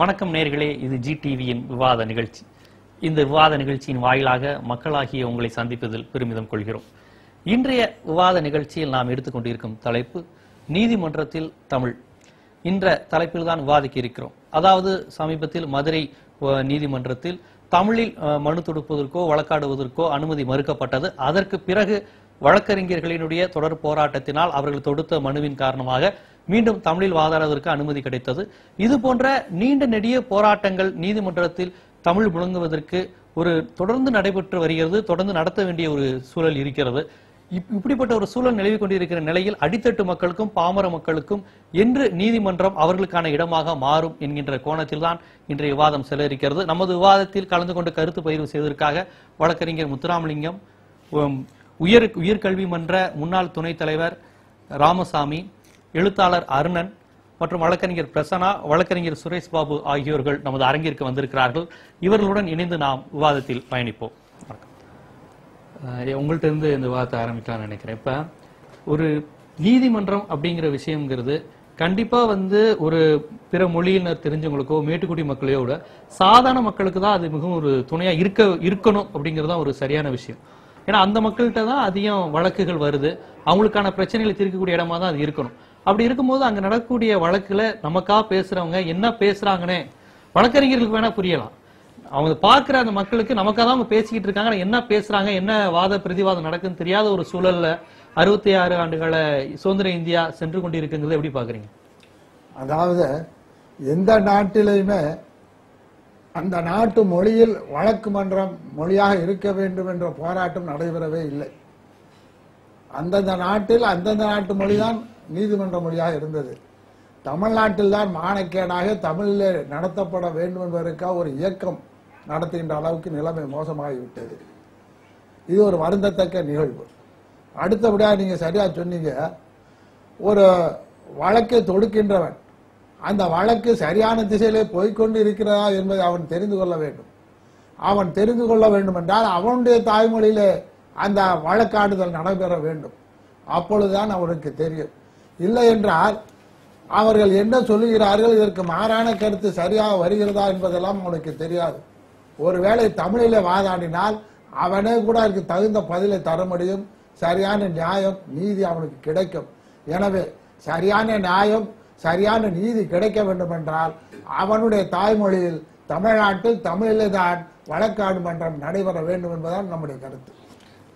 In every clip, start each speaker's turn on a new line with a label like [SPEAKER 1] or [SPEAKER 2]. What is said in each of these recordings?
[SPEAKER 1] வணக்கம் நேர்களே இது ஜி டிவியின் விவாத நிகழ்ச்சி. இந்த விவாத நிகழ்ச்சியின் வாயிலாக மக்களாகிய உங்களை சந்திப்பதில் பெருமிதம் கொள்கிறோம். இன்றைய விவாத நிகழ்ச்சியில் நாம் எடுத்துக்கொண்டிருக்கும் தலைப்பு நீதிமன்றத்தில் தமிழ். இன்ற தலைப்பில் தான் விவாதிக்க இருக்கிறோம். அதாவது சமீபத்தில் மதுரை நீதிமன்றத்தில் தமிழில் மனு தொடுப்பதற்கோ வழக்காடுவதற்கோ அனுமதி மறுக்கப்பட்டது. அதற்கு பிறகு வழக்கறிஞர்களினுடைய தொடர் போராட்டத்தினால் அவர்கள் தொடுத்த மனுவின் காரணமாக மீண்டும் தமிழில் வாதாடுவதற்கு அனுமதி கிடைத்தது. இது போன்ற நீண்ட நெடிய போராட்டங்கள் நீதிமன்றத்தில் தமிழ் முழங்குவதற்கு ஒரு தொடர்ந்து நடைபெற்று வருகிறது தொடர்ந்து நடத்த வேண்டிய ஒரு சூழல் இருக்கிறது. இப்- இப்படிப்பட்ட ஒரு சூழல் நிலவி கொண்டிருக்கிற நிலையில் அடித்தட்டு மக்களுக்கும் பாமர மக்களுக்கும் என்று நீதிமன்றம் அவர்களுக்கான இடமாக மாறும் என்கின்ற கோணத்தில் தான் இன்றைய விவாதம் செல்ல இருக்கிறது. நமது விவாதத்தில் கலந்து கொண்டு கருத்து பயிர்வு செய்வதற்காக வழக்கறிஞர் முத்துராமலிங்கம் உயர் உயர்கல்வி மன்ற முன்னாள் துணைத் தலைவர் ராமசாமி எழுத்தாளர் அருணன் மற்றும் வழக்கறிஞர் பிரசன்னா வழக்கறிஞர் சுரேஷ் பாபு ஆகியோர்கள் நமது அரங்கிற்கு வந்திருக்கிறார்கள். இவர்களுடன் இணைந்து நாம் விவாதத்தில் பயணிப்போம். உங்கள்கிட்ட இருந்து இந்த விவாதத்தை ஆரம்பிக்கலாம்னு நினைக்கிறேன். இப்ப ஒரு நீதிமன்றம் அப்படிங்கிற விஷயம்ங்கிறது கண்டிப்பா வந்து ஒரு பிற மொழியினர் தெரிஞ்சவங்களுக்கோ மேட்டுக்குடி மக்களையோட சாதாரண மக்களுக்கு தான் அது மிகவும் ஒரு துணையா இருக்க இருக்கணும் அப்படிங்கிறது தான் ஒரு சரியான விஷயம். ஏன்னா அந்த மக்கள்கிட்ட தான் அதிகம் வழக்குகள் வருது. அவங்களுக்கான பிரச்சனைகளை தீர்க்கக்கூடிய இடமா தான் அது இருக்கணும். அப்படி இருக்கும்போது அங்க நடக்கக்கூடிய வழக்குல நமக்கா பேசுறவங்க என்ன பேசுறாங்கன்னு வழக்கறிஞர்களுக்கு வேணா புரியலாம். அவங்க பார்க்குற அந்த மக்களுக்கு நமக்காக தான் அவங்க பேசிக்கிட்டு இருக்காங்க என்ன பேசுறாங்க என்ன வாத பிரதிவாதம் நடக்குன்னு தெரியாத ஒரு சூழல்ல அறுபத்தி ஆறு ஆண்டுகளை சுதந்திர இந்தியா சென்று கொண்டிருக்குங்கிறத எப்படி பாக்குறீங்க
[SPEAKER 2] அதாவது எந்த நாட்டிலையுமே அந்த நாட்டு மொழியில் வழக்கு மன்றம் மொழியாக இருக்க வேண்டும் என்ற போராட்டம் நடைபெறவே இல்லை. அந்தந்த நாட்டில் அந்தந்த நாட்டு மொழிதான் நீதிமன்ற மொழியாக இருந்தது. தமிழ்நாட்டில் தான் மானக்கேடாக தமிழில் நடத்தப்பட வேண்டும் என்பதற்காக ஒரு இயக்கம் நடத்துகின்ற அளவுக்கு நிலைமை மோசமாகிவிட்டது. இது ஒரு வருந்தத்தக்க நிகழ்வு. அடுத்தபடியாக நீங்கள் சரியாக சொன்னீங்க ஒரு வழக்கை தொடுக்கின்றவன் அந்த வழக்கு சரியான திசையிலே போய்க்கொண்டு இருக்கிறதா என்பதை அவன் தெரிந்து கொள்ள வேண்டும். அவன் தெரிந்து கொள்ள வேண்டும் என்றால் அவனுடைய தாய்மொழியிலே அந்த வழக்காடுதல் நடைபெற வேண்டும். அப்பொழுதுதான் அவனுக்கு தெரியும். இல்லை என்றால் அவர்கள் என்ன சொல்லுகிறார்கள்? இதற்கு மாறான கருத்து சரியாக வருகிறதா என்பதெல்லாம் அவனுக்கு தெரியாது. ஒருவேளை தமிழில வாதாடினால் அவனே கூட அதுக்கு தகுந்த பதிலை தர முடியும். சரியான நியாயம் நீதி அவனுக்கு கிடைக்கும். எனவே சரியான நியாயம் சரியான நீதி கிடைக்க வேண்டும் என்றால் அவனுடைய தாய்மொழியில் தமிழ்நாட்டில் தமிழிலே தான் வழக்காடு மன்றம் நடைபெற வேண்டும் என்பதுதான் நம்முடைய கருத்து.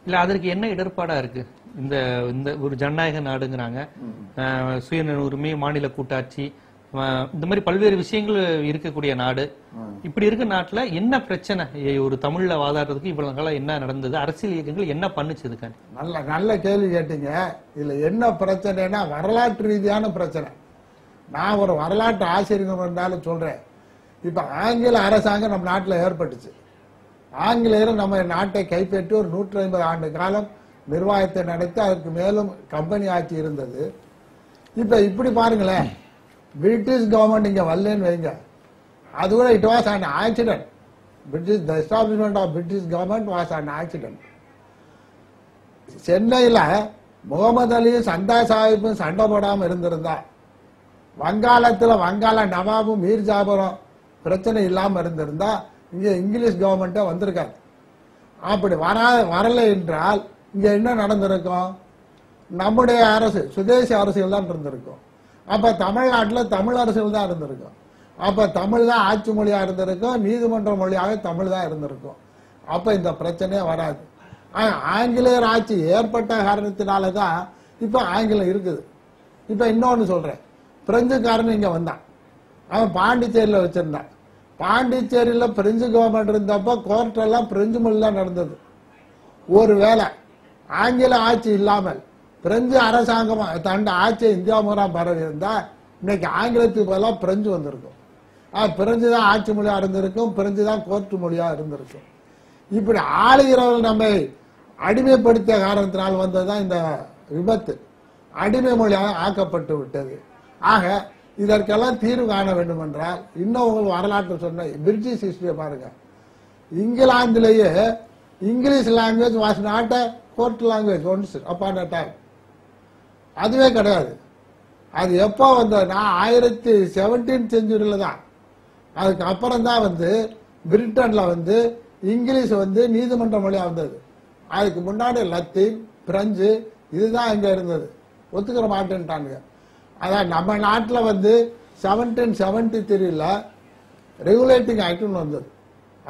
[SPEAKER 1] இல்ல அதற்கு என்ன இடர்பாடா இருக்கு? இந்த இந்த ஒரு ஜனநாயக நாடுங்கிறாங்க. அஹ், சுய உரிமை மாநில கூட்டாட்சி இந்த மாதிரி பல்வேறு விஷயங்கள் இருக்கக்கூடிய நாடு. இப்படி இருக்க நாட்டுல என்ன பிரச்சனை? ஒரு தமிழ்ல வாதாடுறதுக்கு இவ்வளவு காலம் என்ன நடந்தது? அரசியல் இயக்கங்கள் என்ன பண்ணுச்சு இதுக்காண்டி?
[SPEAKER 2] நல்ல நல்ல கேள்வி கேட்டீங்க. இதுல என்ன பிரச்சனைனா வரலாற்று ரீதியான பிரச்சனை. நான் ஒரு வரலாற்று ஆசிரியர் இருந்தாலும் சொல்றேன். இப்ப ஆங்கில அரசாங்கம் நம்ம நாட்டில் ஏற்பட்டுச்சு. ஆங்கிலேயரும் நம்ம நாட்டை கைப்பற்றி ஒரு நூற்றி ஐம்பது ஆண்டு காலம் நிர்வாகத்தை நடத்தி அதற்கு மேலும் கம்பெனி ஆட்சி இருந்தது. இப்போ இப்படி பாருங்களேன். பிரிட்டிஷ் கவர்மெண்ட் இங்கே வரலன்னு வைங்க. அது கூட it was an accident British the establishment of British government was an accident சென்னையில் முகமது அலியும் சந்தா சாஹிப்பும் சண்டை போடாமல் இருந்திருந்தா. வங்காளத்தில் வங்காள நவாபும் மீர் ஜாபரும் பிரச்சனை இல்லாமல் இருந்திருந்தா இங்கே இங்கிலீஷ் கவர்மெண்ட்டே வந்திருக்காங்க அப்படி வரா வரலை என்றால் இங்கே என்ன நடந்திருக்கும்? நம்முடைய அரசு சுதேசி அரசியல் தான் இருந்திருக்கும். அப்போ தமிழ்நாட்டில் தமிழ் அரசியல் தான் இருந்திருக்கும். அப்போ தமிழ் தான் ஆட்சி மொழியாக இருந்திருக்கும் நீதிமன்ற மொழியாக தமிழ் தான் இருந்திருக்கும். அப்போ இந்த பிரச்சனையே வராது. ஆங்கிலேயர் ஆட்சி ஏற்பட்ட காரணத்தினால தான் இப்போ ஆங்கிலம் இருக்குது. இப்போ இன்னொன்று சொல்கிறேன் பிரெஞ்சுக்காரன் இங்கே வந்தான். அவன் பாண்டிச்சேரியில் வச்சுருந்தான். பாண்டிச்சேரியில் பிரெஞ்சு கவர்மெண்ட் இருந்தப்போ கோர்ட்டெல்லாம் பிரெஞ்சு மொழி நடந்தது. ஒரு வேளை ஆங்கில ஆட்சி இல்லாமல் பிரெஞ்சு அரசாங்கம் தண்ட ஆட்சியை இந்தியா முறை பரவி இருந்தால் இன்னைக்கு ஆங்கிலத்துக்கு பதிலாக பிரெஞ்சு வந்திருக்கும். பிரெஞ்சு தான் ஆட்சி மொழியாக இருந்திருக்கும் பிரெஞ்சு தான் கோர்ட் மொழியாக இருந்திருக்கும். இப்படி ஆளுகிறவர்கள் நம்மை அடிமைப்படுத்திய காரணத்தினால் வந்ததுதான் இந்த விபத்து. அடிமை மொழியாக ஆக்கப்பட்டு விட்டது. ஆக இதற்கெல்லாம் தீர்வு காண வேண்டும் என்றால் இன்னும் உங்கள் வரலாற்று சொன்ன பிரிட்டிஷ் ஹிஸ்டரியை பாருங்க. இங்கிலாந்திலேயே English language was not a court language once upon a time அதுவே கிடையாது. அது எப்போ வந்ததுன்னா ஆயிரத்தி செவன்டீன் செஞ்சுரியில் தான். அதுக்கு அப்புறம் தான் வந்து பிரிட்டனில் வந்து இங்கிலீஷ் வந்து நீதிமன்ற மொழியாக வந்தது. அதுக்கு முன்னாடி லத்தீன் பிரெஞ்சு இதுதான் இங்கே இருந்தது. ஒத்துக்கிற மாட்டேன்ட்டானுங்க. அதான் நம்ம நாட்டில் வந்து செவன்டீன் செவன்டி த்ரீல ரெகுலேட்டிங் ஆக்ட்னு வந்தது.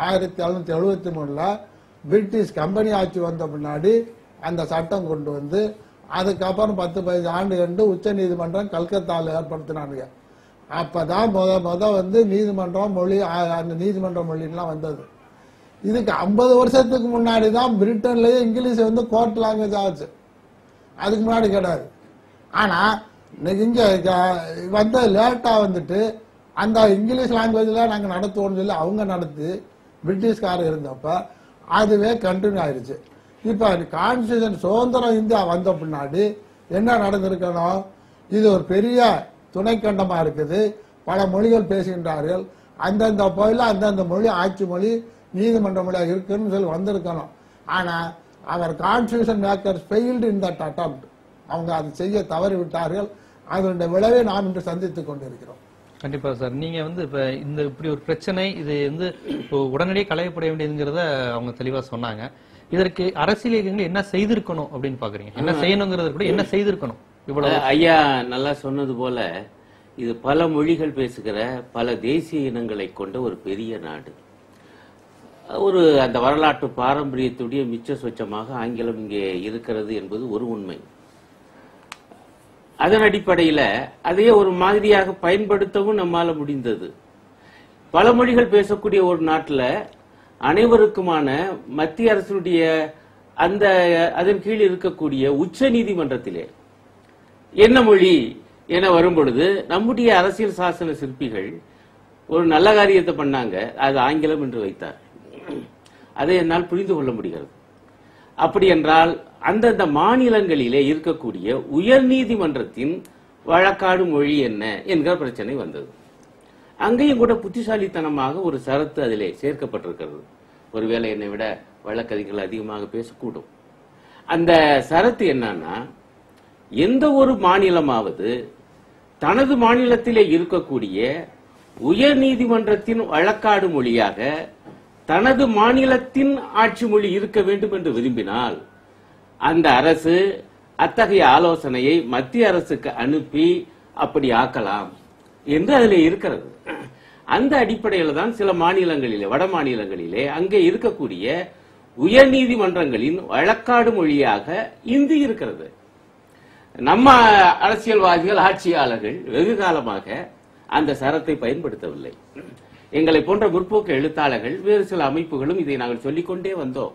[SPEAKER 2] ஆயிரத்தி எழுநூத்தி எழுபத்தி மூணுல பிரிட்டிஷ் கம்பெனி ஆட்சி வந்த முன்னாடி அந்த சட்டம் கொண்டு வந்து அதுக்கப்புறம் பத்து பதினஞ்சு ஆண்டு கண்டு உச்ச நீதிமன்றம் கல்கத்தாவில் ஏற்படுத்தினானுங்க. அப்பதான் முத முத வந்து நீதிமன்றம் மொழி அந்த நீதிமன்ற மொழிலாம் வந்தது. இதுக்கு ஐம்பது வருஷத்துக்கு முன்னாடி தான் பிரிட்டன்லயே இங்கிலீஷ் வந்து கோர்ட் லாங்குவேஜ் ஆச்சு. அதுக்கு முன்னாடி கிடையாது. ஆனால் இன்னைக்கு இங்கே வந்த லேட்டாக வந்துட்டு அந்த இங்கிலீஷ் லாங்குவேஜில் நாங்கள் நடத்துவோம்னு சொல்லி அவங்க நடத்தி பிரிட்டிஷ்காரர் இருந்தப்போ அதுவே கண்டினியூ ஆயிடுச்சு இப்போ கான்ஸ்டியூஷன் சுதந்திரம் இந்தியா வந்த பின்னாடி என்ன நடந்திருக்கணும் இது ஒரு பெரிய துணைக்கண்டமாக இருக்குது. பல மொழிகள் பேசுகின்றார்கள். அந்தந்த பகுதியில் அந்தந்த மொழி ஆட்சி மொழி நீதிமன்ற மொழியாக இருக்குன்னு சொல்லி வந்திருக்கணும். ஆனால் அவர் constitution makers failed in that attempt அவங்க அதை செய்ய தவறிவிட்டார்கள். அதனுடைய விளைவை நாம் இன்று சந்தித்துக் கொண்டிருக்கிறோம்.
[SPEAKER 1] கண்டிப்பா சார். நீங்க வந்து இப்ப இந்த இப்படி ஒரு பிரச்சனை இது வந்து இப்போ உடனடியே களையப்பட வேண்டியதுங்கிறத அவங்க தெளிவா சொன்னாங்க. இதற்கு அரசியல் இயக்கங்கள் என்ன செய்திருக்கணும் அப்படின்னு பாக்குறீங்க? என்ன செய்யணுங்கிறது கூட என்ன செய்திருக்கணும்? இவ்வளவு.
[SPEAKER 3] ஐயா நல்லா சொன்னது போல இது பல மொழிகள் பேசுகிற பல தேசிய இனங்களை கொண்ட ஒரு பெரிய நாடு. ஒரு அந்த வரலாற்று பாரம்பரியத்துடைய மிச்ச சொச்சமாக ஆங்கிலம் இங்கே இருக்கிறது என்பது ஒரு உண்மை. அதன் அடிப்படையில அதையே ஒரு மாதிரியாக பயன்படுத்தவும் நம்மால முடிந்தது. பல மொழிகள் பேசக்கூடிய ஒரு நாட்டில் அனைவருக்குமான மத்திய அரசுடைய அந்த அதன் கீழ் இருக்கக்கூடிய உச்ச நீதிமன்றத்திலே என்ன மொழி என வரும் பொழுது நம்முடைய அரசியல் சாசன சிற்பிகள் ஒரு நல்ல காரியத்தை பண்ணாங்க. அது ஆங்கிலம் என்று வைத்தார். அதை என்னால் புரிந்து கொள்ள முடிகிறது. அப்படி என்றால் அந்தந்த மாநிலங்களிலே இருக்கக்கூடிய உயர் நீதிமன்றத்தின் வழக்காடு மொழி என்ன என்கிற பிரச்சனை வந்தது. அங்கேயும் கூட புத்திசாலித்தனமாக ஒரு சரத்து அதிலே சேர்க்கப்பட்டிருக்கிறது. ஒருவேளை என்னை விட வழக்கறிஞர்கள் அதிகமாக பேசக்கூடும். அந்த சரத்து என்னன்னா எந்த ஒரு மாநிலமாவது தனது மாநிலத்திலே இருக்கக்கூடிய உயர் நீதிமன்றத்தின் வழக்காடு மொழியாக தனது மாநிலத்தின் ஆட்சி மொழி இருக்க வேண்டும் என்று விரும்பினால் அந்த அரசு அத்தகைய ஆலோசனையை மத்திய அரசுக்கு அனுப்பி அப்படி ஆக்கலாம் என்று அதில் இருக்கிறது. அந்த அடிப்படையில் தான் சில மாநிலங்களிலே வட மாநிலங்களிலே அங்கே இருக்கக்கூடிய உயர் நீதிமன்றங்களின் வழக்காடு மொழியாக இந்தி இருக்கிறது. நம்ம அரசியல்வாதிகள் ஆட்சியாளர்கள் வெகு காலமாக அந்த சரத்தை பயன்படுத்தவில்லை. எங்களை போன்ற முற்போக்கு எழுத்தாளர்கள் வேறு சில அமைப்புகளும் இதை நாங்கள் சொல்லிக்கொண்டே வந்தோம்.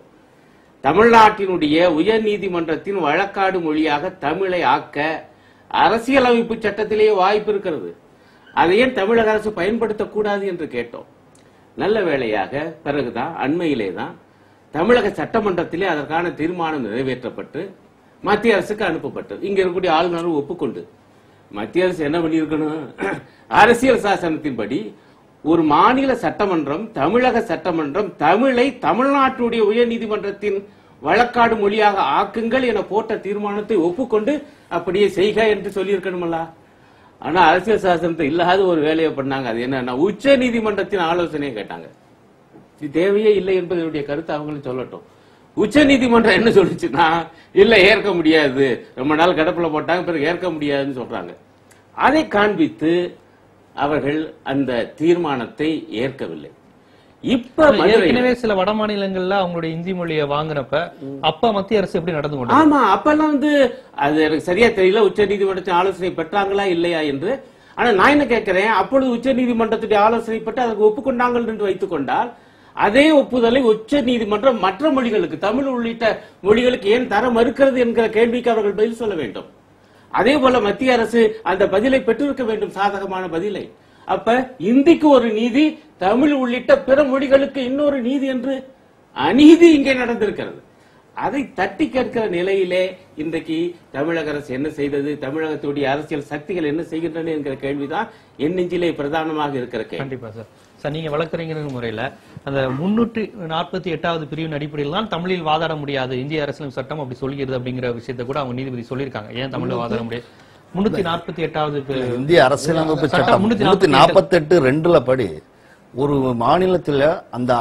[SPEAKER 3] தமிழ்நாட்டினுடைய உயர் நீதிமன்றத்தின் வழக்காடு மொழியாக தமிழை ஆக்க அரசியலமைப்பு சட்டத்திலேயே வாய்ப்பு இருக்கிறது. அதை ஏன் தமிழக அரசு பயன்படுத்தக்கூடாது என்று கேட்டோம். நல்ல வேளையாக பிறகுதான் அண்மையிலே தான் தமிழக சட்டமன்றத்திலே அதற்கான தீர்மானம் நிறைவேற்றப்பட்டு மத்திய அரசுக்கு அனுப்பப்பட்டது. இங்க இருக்கக்கூடிய ஆளுநரும் ஒப்புக்கொண்டு மத்திய அரசு என்ன பண்ணியிருக்கணும்? அரசியல் சாசனத்தின்படி ஒரு மாநில சட்டமன்றம் தமிழக சட்டமன்றம் தமிழை தமிழ்நாட்டுடைய உயர் நீதிமன்றத்தின் வழக்காடு மொழியாக ஆக்குங்கள் என போட்ட தீர்மானத்தை ஒப்புக்கொண்டு அப்படியே செய்க என்று சொல்லியிருக்கணுமல்ல? ஆனா அரசியல் சாசனத்தை இல்லாத ஒரு வேலையை பண்ணாங்க. அது என்னன்னா உச்ச நீதிமன்றத்தின் ஆலோசனையை கேட்டாங்க. இது தேவையே இல்லை என்பது என்னுடைய கருத்து அவங்களும் சொல்லட்டும். உச்ச நீதிமன்றம் என்ன சொல்லுச்சுன்னா இல்ல ஏற்க முடியாது. ரொம்ப நாள் கடப்புல போட்டாங்க பிறகு ஏற்க முடியாதுன்னு சொல்றாங்க. அதை காண்பித்து அவர்கள் அந்த தீர்மானத்தை ஏற்கவில்லை. இப்ப
[SPEAKER 1] ஏற்கனவே சில வட மாநிலங்கள்ல அவங்களுடைய இந்தி மொழியை வாங்குனப்ப அப்ப மத்திய அரசு எப்படி நடந்து கொண்டது?
[SPEAKER 3] ஆமா அப்பெல்லாம் வந்து அது எனக்கு சரியா தெரியல. உச்ச நீதிமன்றத்தின் ஆலோசனை பெற்றாங்களா இல்லையா என்று. ஆனா நான் என்ன கேட்கிறேன் அப்பொழுது உச்ச நீதிமன்றத்துடைய ஆலோசனை பெற்று அதற்கு ஒப்புக்கொண்டாங்கள் என்று வைத்துக் கொண்டால் அதே ஒப்புதலை உச்ச நீதிமன்றம் மற்ற மொழிகளுக்கு தமிழ் உள்ளிட்ட மொழிகளுக்கு ஏன் தர மறுக்கிறது என்கிற கேள்விக்கு அவர்கள் பதில் சொல்ல வேண்டும். அதே போல மத்திய அரசு அந்த பதிலை பெற்றிருக்க வேண்டும் சாதகமான பதிலை. அப்ப இந்திக்கு ஒரு நீதி தமிழ் உள்ளிட்ட பிற மொழிகளுக்கு இன்னொரு நீதி என்று அநீதி இங்கே நடந்திருக்கிறது. அதை தட்டி கேட்கிற நிலையிலே இன்றைக்கு தமிழக அரசு என்ன செய்தது? தமிழகத்துடைய அரசியல் சக்திகள் என்ன செய்கின்றன என்கிற கேள்விதான் என் நெஞ்சிலே பிரதானமாக இருக்கிற
[SPEAKER 1] கண்டிப்பா சார். சார் நீங்க வழக்கறிஞர் முறையில அந்த முன்னூற்றி நாற்பத்தி எட்டாவது பிரிவின் அடிப்படையில் தான் தமிழில் வாதாட முடியாது. இந்திய அரசியல் சட்டம் அப்படி சொல்கிறது அப்படிங்கிற விஷயத்தை கூட அவங்க நீதிபதி சொல்லியிருக்காங்க. ஏன் தமிழ்ல வாதாட முடியாது? முன்னூத்தி நாற்பத்தி எட்டாவது பி-
[SPEAKER 4] இந்திய அரசியலமைப்பு
[SPEAKER 1] சட்டம் முன்னூத்தி
[SPEAKER 4] நாற்பத்தி எட்டு ரெண்டுல படி ஒரு மாநிலத்துல அந்த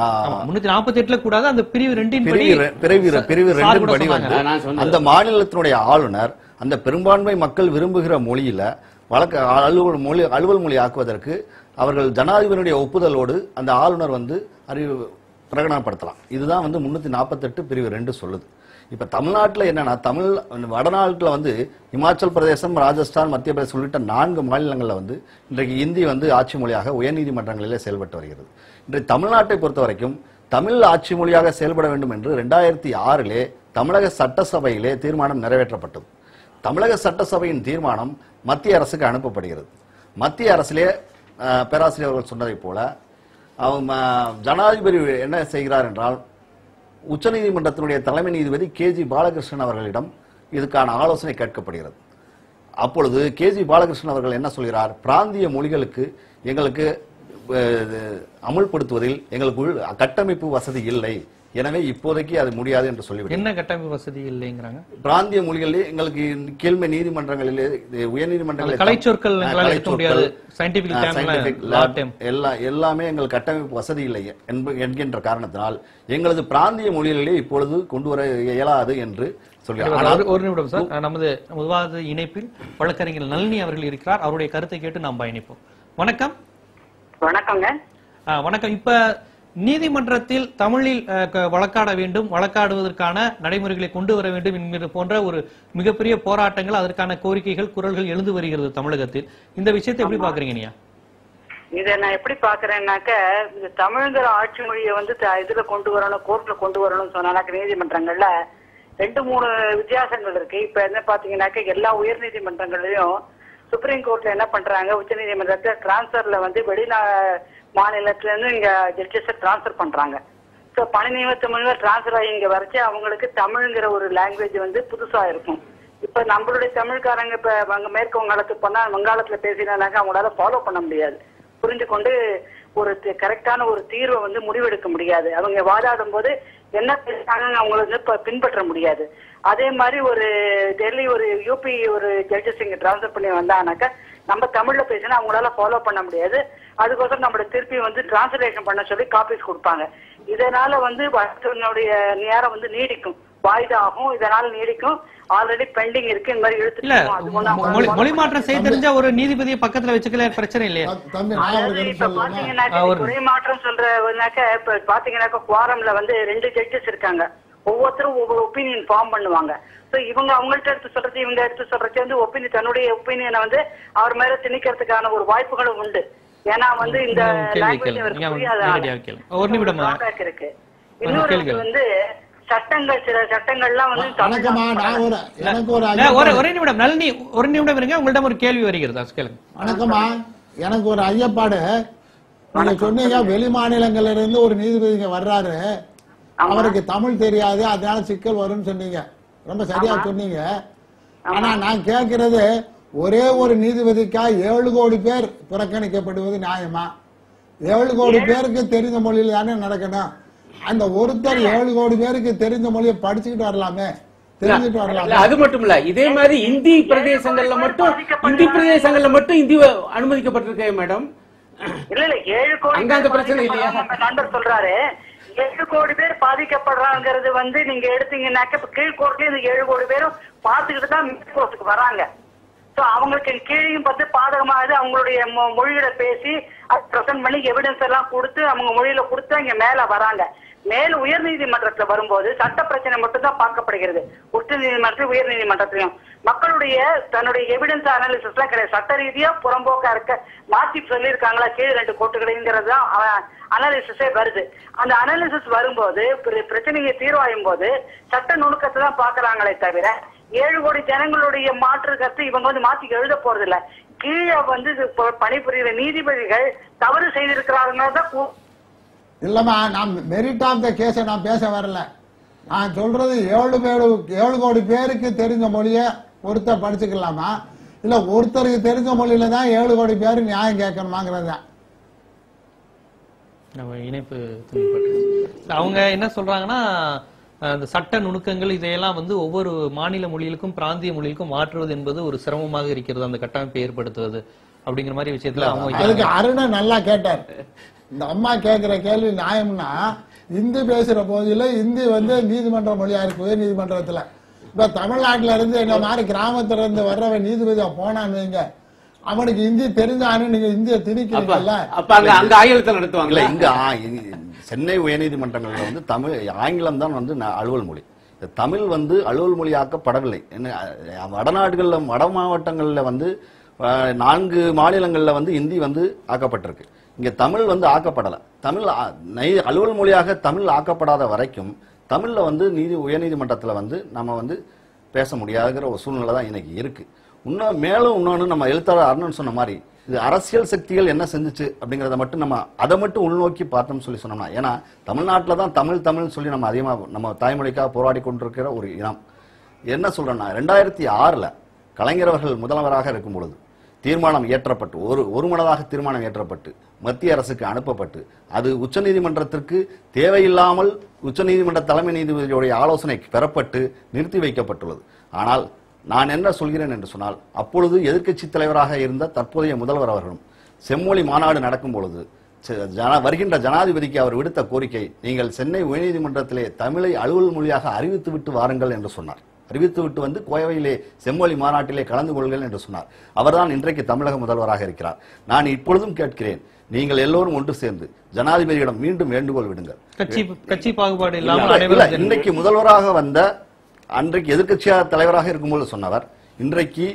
[SPEAKER 1] முன்னூத்தி நாற்பத்தி எட்டுல கூடாது அந்த பிரிவு ரெண்டின் படி
[SPEAKER 4] பிரிவு பிரிவு ரெண்டின் படி. வந்து. அந்த மாநிலத்தினுடைய ஆளுநர் அந்த பெரும்பான்மை மக்கள் விரும்புகிற மொழியில வழக்க அலுவல் மொழி அலுவல் மொழி ஆக்குவதற்கு அவர்கள் ஜனாதிபதியுடைய ஒப்புதலோடு அந்த ஆளுநர் வந்து அறிவு பிரகடனப்படுத்தலாம் இதுதான் வந்து முன்னூத்தி நாற்பத்தெட்டு பிரிவு ரெண்டு சொல்லுது இப்ப தமிழ்நாட்டில் என்னன்னா தமிழ் வடநாட்டில் வந்து இமாச்சல் பிரதேசம் ராஜஸ்தான் மத்திய பிரதேசம் உள்ளிட்ட நான்கு மாநிலங்களில் வந்து இன்றைக்கு இந்தி வந்து ஆட்சி மொழியாக உயர்நீதிமன்றங்களிலே செயல்பட்டு வருகிறது. இன்றைக்கு தமிழ்நாட்டை பொறுத்த வரைக்கும் தமிழ் ஆட்சி மொழியாக செயல்பட வேண்டும் என்று ரெண்டாயிரத்தி ஆறிலே தமிழக சட்டசபையிலே தீர்மானம் நிறைவேற்றப்பட்டது. தமிழக சட்டசபையின் தீர்மானம் மத்திய அரசுக்கு அனுப்பப்படுகிறது. மத்திய அரசிலே பேராசிரியர்கள் சொன்னதைப் போல அவங்க ஜனாதிபதி என்ன செய்கிறார் என்றால் உச்சநீதிமன்றத்தினுடைய தலைமை நீதிபதி கேஜி பாலகிருஷ்ணன் அவர்களிடம் இதுக்கான ஆலோசனை கேட்கப்படுகிறது. அப்பொழுது கேஜி பாலகிருஷ்ணன் அவர்கள் என்ன சொல்கிறார்? பிராந்திய மொழிகளுக்கு எங்களுக்கு அமுல்படுத்துவதில் எங்களுக்கு கட்டமைப்பு வசதி இல்லை. எனவே இப்போதைக்கு அது முடியாது என்று சொல்லிவிட்டார்
[SPEAKER 1] என்ன கட்டமைப்பு வசதி இல்லைங்கிறாங்க?
[SPEAKER 4] பிராந்திய மொழிகளிலே எங்களுக்கு கீழ்மை நீதிமன்றங்களிலே இது உயர்நீதிமன்றங்களிலே
[SPEAKER 1] அந்த கலைச்சொற்கள்.
[SPEAKER 4] எல்லா எல்லாமே எங்கள் கட்டமைப்பு வசதி இல்லை என்ப- என்கின்ற காரணத்தினால் எங்களது பிராந்திய மொழிகளிலே இப்பொழுது கொண்டு வர இயலாது என்று சொல்கிறார். ஆனால்
[SPEAKER 1] ஒரு- நிமிடம் சார். நமது விவாத இணைப்பில் வழக்கறிஞர் நளினி அவர்கள் இருக்கிறார். அவருடைய கருத்தை கேட்டு நாம் பயணிப்போம். வணக்கம்.
[SPEAKER 5] வணக்கங்க.
[SPEAKER 1] வணக்கம். இப்ப நீதிமன்றத்தில் தமிழில் வழக்காட வேண்டும் வழக்காடுவதற்கான நடைமுறைகளை கொண்டு வர வேண்டும் என்கிற போன்ற ஒரு மிகப்பெரிய போராட்டங்கள் அதற்கான கோரிக்கைகள் குரல்கள் எழுந்து வருகிறது தமிழகத்தில். இந்த விஷயத்தை எப்படி பாக்குறீங்க நீயா
[SPEAKER 5] இத நான் எப்படி பாக்குறேன்னாக்க இந்த தமிழ்ங்கிற ஆட்சி மொழியை வந்து இதுல கொண்டு வரணும் கோர்ட்ல கொண்டு வரணும்னு சொன்னாக்க நீதிமன்றங்கள்ல. ரெண்டு மூணு வித்தியாசங்கள் இருக்கு. இப்ப என்ன பாத்தீங்கன்னாக்க எல்லா உயர் நீதிமன்றங்கள்லயும் சுப்ரீம் கோர்ட்ல என்ன பண்றாங்க உச்ச நீதிமன்றத்துல டிரான்ஸ்பர்ல வந்து வெளிநா மாநிலத்துல இருந்து இங்க ஜட்ஜஸ் டிரான்ஸ்பர் பண்றாங்க. ஸோ பணி நிமித்த மூலியமா டிரான்ஸ்பர் ஆகி இங்க வரைச்சு அவங்களுக்கு தமிழ்ங்கிற ஒரு லாங்குவேஜ் வந்து புதுசா இருக்கும். இப்ப நம்மளுடைய தமிழ்காரங்க இப்ப அங்க மேற்கு வங்காளத்துக்கு போனா வங்காளத்துல பேசினாங்க அவங்களால ஃபாலோ பண்ண முடியாது. புரிஞ்சு கொண்டு ஒரு கரெக்டான ஒரு தீர்வை வந்து முடிவெடுக்க முடியாது. அவங்க வாதாடும் போது என்ன பேசுறாங்க அவங்களுக்கு வந்து இப்ப பின்பற்ற முடியாது. அதே மாதிரி ஒரு டெல்லி ஒரு யூபி ஒரு ஜட்ஜஸ் இங்க டிரான்ஸ்ஃபர் பண்ணி வந்தாங்கனாக்கா நம்ம தமிழ்ல பேசினா அவங்களால ஃபாலோ பண்ண முடியாது. அதுக்கோசரம் நம்மளோட திருப்பி வந்து டிரான்ஸ்லேஷன் பண்ண சொல்லி காப்பீஸ் கொடுப்பாங்க. இதனால வந்து வழக்கினுடைய நேரம் வந்து நீடிக்கும். வாய்தா ஆகும் இதனால நீடிக்கும். ஆல்ரெடி பெண்டிங் இருக்கு இந்த மாதிரி அவங்க
[SPEAKER 1] மொழி மொழி மாற்றம் செய்ய தெரிஞ்ச ஒரு நீதிபதியை பக்கத்துல வச்சுக்கல பிரச்சனை இல்லையா.
[SPEAKER 5] இப்ப பாத்தீங்கன்னாக்க துறை மாற்றம் சொல்றனாக்க இப்ப பாத்தீங்கன்னாக்க குவாரம்ல வந்து ரெண்டு ஜட்ஜஸ் இருக்காங்க. ஒவ்வொருத்தரும் ஒவ்வொரு ஒப்பீனியன் ஃபார்ம் பண்ணுவாங்க. சோ இவங்க அவங்கள்ட்ட எடுத்து சொல்றது இவங்க எடுத்து சொல்றது வந்து ஒப்பீனியன் தன்னுடைய ஒப்பீனியனை வந்து அவர் மேல திணிக்கிறதுக்கான ஒரு வாய்ப்புகளும் உண்டு. ஏன்னா வந்து இந்த லாங்குவேஜ் இருக்கு. இன்னொரு. வந்து சட்டங்கள் சில சட்டங்கள்லாம் வந்து
[SPEAKER 2] ஒரு எனக்கு ஒரு
[SPEAKER 1] நிமிடம். நளினி ஒரு நிமிடம் இருங்க. உங்களிடம் ஒரு கேள்வி வருகிறது. அது கேளுங்க.
[SPEAKER 2] வணக்கம்மா எனக்கு ஒரு ஐயப்பாடு. நீங்க சொன்னீங்க வெளி மாநிலங்கள்ல இருந்து ஒரு நீதிபதி இங்க வர்றாரு. அவருக்கு தமிழ் தெரியாது அதனால சிக்கல் வரும்னு சொன்னீங்க. ரொம்ப சரியா சொன்னீங்க. ஆனா நான் கேட்கிறது ஒரே ஒரு நீதிபதிக்கா ஏழு கோடி பேர் புறக்கணிக்கப்படுவது நியாயமா? ஏழு கோடி பேருக்கு தெரிந்த மொழியில தானே நடக்கணும். அந்த ஒருத்தர் ஏழு கோடி பேருக்கு தெரிந்த மொழியை படிச்சுக்கிட்டு வரலாமே. தெரிஞ்சுட்டு
[SPEAKER 3] இல்ல
[SPEAKER 2] வரலாமே.
[SPEAKER 3] அது மட்டும் இல்ல. இதே மாதிரி இந்தி பிரதேசங்கள்ல மட்டும் இந்தி பிரதேசங்கள்ல மட்டும் இந்தி அனுமதிக்கப்பட்டிருக்கேன் மேடம்.
[SPEAKER 5] இல்ல இல்ல ஏழு கோடி
[SPEAKER 3] அங்க அந்த
[SPEAKER 5] பேர்
[SPEAKER 3] பிரச்சனை இல்லையா?
[SPEAKER 5] நண்பர் சொல்றாரு. ஏழு கோடி பேர் பாதிக்கப்படுறாங்கிறது வந்து நீங்க எடுத்தீங்கன்னாக்க இப்ப கீழ் இந்த ஏழு கோடி பேரும் பார்த்துக்கிட்டு தான் மேல் வராங்க. சோ அவங்களுக்கு கீழையும் பார்த்து பாதகமாகுது. அவங்களுடைய மொ- மொழியில பேசி அது ப்ரெசென்ட் பண்ணி எவிடன்ஸ் எல்லாம் கொடுத்து அவங்க மொழியில கொடுத்து இங்க மேல வராங்க. மேல உயர் நீதிமன்றத்துல வரும்போது சட்ட பிரச்சனை மட்டும் தான் பார்க்கப்படுகிறது. உச்ச நீதிமன்றத்திலும் உயர் நீதிமன்றத்திலும் மக்களுடைய தன்னுடைய எவிடன்ஸ் அனாலிசிஸ் எல்லாம் கிடையாது. சட்ட ரீதியா புறம்போக்கா இருக்க மாத்தி சொல்லியிருக்காங்களா? கீழ் ரெண்டு கோட்டுகளைங்கிறது தான் அனாலிசிஸே வருது. அந்த அனாலிசிஸ் வரும்போது பிரச்சனையை தீர்வாயும் போது சட்ட நுணுக்கத்தை தான் பாக்குறாங்களே தவிர ஏழு கோடி ஜனங்களுடைய மாற்று கருத்து இவங்க வந்து மாத்தி எழுத போறது இல்ல கீழே வந்து இது பணிபுரிகிற நீதிபதிகள் தவறு செய்திருக்கிறார்கள் தான்
[SPEAKER 2] இல்லம்மா நான் மெரிட் ஆஃப் த கேஸை நான் பேச வரல. நான் சொல்றது ஏழு பேரு ஏழு கோடி பேருக்கு தெரிஞ்ச மொழியை ஒருத்தர் படிச்சுக்கலாமா? இல்ல ஒருத்தருக்கு தெரிஞ்ச மொழியில தான் ஏழு கோடி பேர் நியாயம் கேட்கணுமாங்கிறது? தான்
[SPEAKER 1] நம்ம இணைப்பு அவங்க என்ன சொல்றாங்கன்னா அஹ், இந்த சட்ட நுணுக்கங்கள் இதையெல்லாம் வந்து ஒவ்வொரு மாநில மொழிகளுக்கும் பிராந்திய மொழிகளுக்கும் மாற்றுவது என்பது ஒரு சிரமமாக இருக்கிறது. அந்த கட்டமைப்பை ஏற்படுத்துவது அப்படிங்கிற மாதிரி விஷயத்துல அவங்க
[SPEAKER 2] அதுக்கு அருணை நல்லா கேட்டார். இந்த அம்மா கேட்கிற கேள்வி நியாயம்னா இந்தி பேசுற போதில இந்தி வந்து நீதிமன்ற மொழியா இருக்கு உயர் நீதிமன்றத்துல. இப்ப தமிழ்நாட்டுல இருந்து என்ன மாதிரி கிராமத்துல இருந்து வர்றவன் நீதிபதியா போனான்னு வைங்க. அவனுக்கு இந்தி தெரிஞ்சானு நீங்க இந்திய திணிக்கிறீங்கல்ல.
[SPEAKER 3] அப்ப அங்க அங்க ஆங்கிலத்தை
[SPEAKER 4] இல்ல
[SPEAKER 3] நடத்துவாங்களா
[SPEAKER 4] இங்க சென்னை உயர்நீதிமன்றங்கள்ல வந்து தமிழ் ஆங்கிலம் தான் வந்து அலுவல் மொழி. இந்த தமிழ் வந்து அலுவல் மொழியாக்கப்படவில்லை. வடநாடுகள்ல வட மாவட்டங்கள்ல வந்து நான்கு மாநிலங்கள்ல வந்து இந்தி வந்து ஆக்கப்பட்டிருக்கு. இங்க தமிழ் வந்து ஆக்கப்படல. தமிழ் அலுவல் மொழியாக தமிழ் ஆக்கப்படாத வரைக்கும் தமிழில் வந்து நீதி உயர்நீதிமன்றத்தில் வந்து நம்ம வந்து பேச முடியாதுங்கிற ஒரு சூழ்நிலை தான் இன்னைக்கு இருக்குது இன்னும் மேலும் இன்னொன்று நம்ம எழுத்தாளர் அருணன் சொன்ன மாதிரி இது அரசியல் சக்திகள் என்ன செஞ்சுச்சு அப்படிங்கிறத மட்டும் நம்ம அதை மட்டும் உள்நோக்கி பார்த்தோம்னு சொல்லி சொன்னோம்னா ஏன்னா தமிழ்நாட்டில் தான் தமிழ் தமிழ்னு சொல்லி நம்ம அதிகமாக நம்ம தாய்மொழிக்காக போராடி கொண்டிருக்கிற ஒரு இனம். என்ன சொல்கிறேன்னா ரெண்டாயிரத்தி ஆறில் கலைஞரவர்கள் முதல்வராக இருக்கும் பொழுது தீர்மானம் இயற்றப்பட்டு ஒரு ஒருமனதாக தீர்மானம் இயற்றப்பட்டு மத்திய அரசுக்கு அனுப்பப்பட்டு அது உச்சநீதிமன்றத்திற்கு தேவையில்லாமல் உச்சநீதிமன்ற தலைமை நீதிபதியுடைய ஆலோசனை பெறப்பட்டு நிறுத்தி வைக்கப்பட்டுள்ளது. ஆனால் நான் என்ன சொல்கிறேன் என்று சொன்னால் அப்பொழுது எதிர்க்கட்சி தலைவராக இருந்த தற்போதைய முதல்வர் அவர்களும் செம்மொழி மாநாடு நடக்கும் பொழுது செ- ஜன வருகின்ற ஜனாதிபதிக்கு அவர் விடுத்த கோரிக்கை நீங்கள் சென்னை உயர்நீதிமன்றத்திலே தமிழை அலுவல் மொழியாக அறிவித்து விட்டு வாருங்கள் என்று சொன்னார். அறிவித்து விட்டு வந்து கோவையிலே செம்மொழி மாநாட்டிலே கலந்து கொள்ளுங்கள் என்று சொன்னார். அவர்தான் இன்றைக்கு தமிழக முதல்வராக இருக்கிறார். நான் இப்பொழுதும் கேட்கிறேன் நீங்கள் எல்லோரும் ஒன்று சேர்ந்து ஜனாதிபதியிடம் மீண்டும் வேண்டுகோள் விடுங்கள்.
[SPEAKER 1] கட்சி பாகுபாடு இல்லாமல்
[SPEAKER 4] இன்றைக்கு முதல்வராக வந்த அன்றைக்கு எதிர்க்கட்சியா தலைவராக இருக்கும்போது சொன்னவர் இன்றைக்கு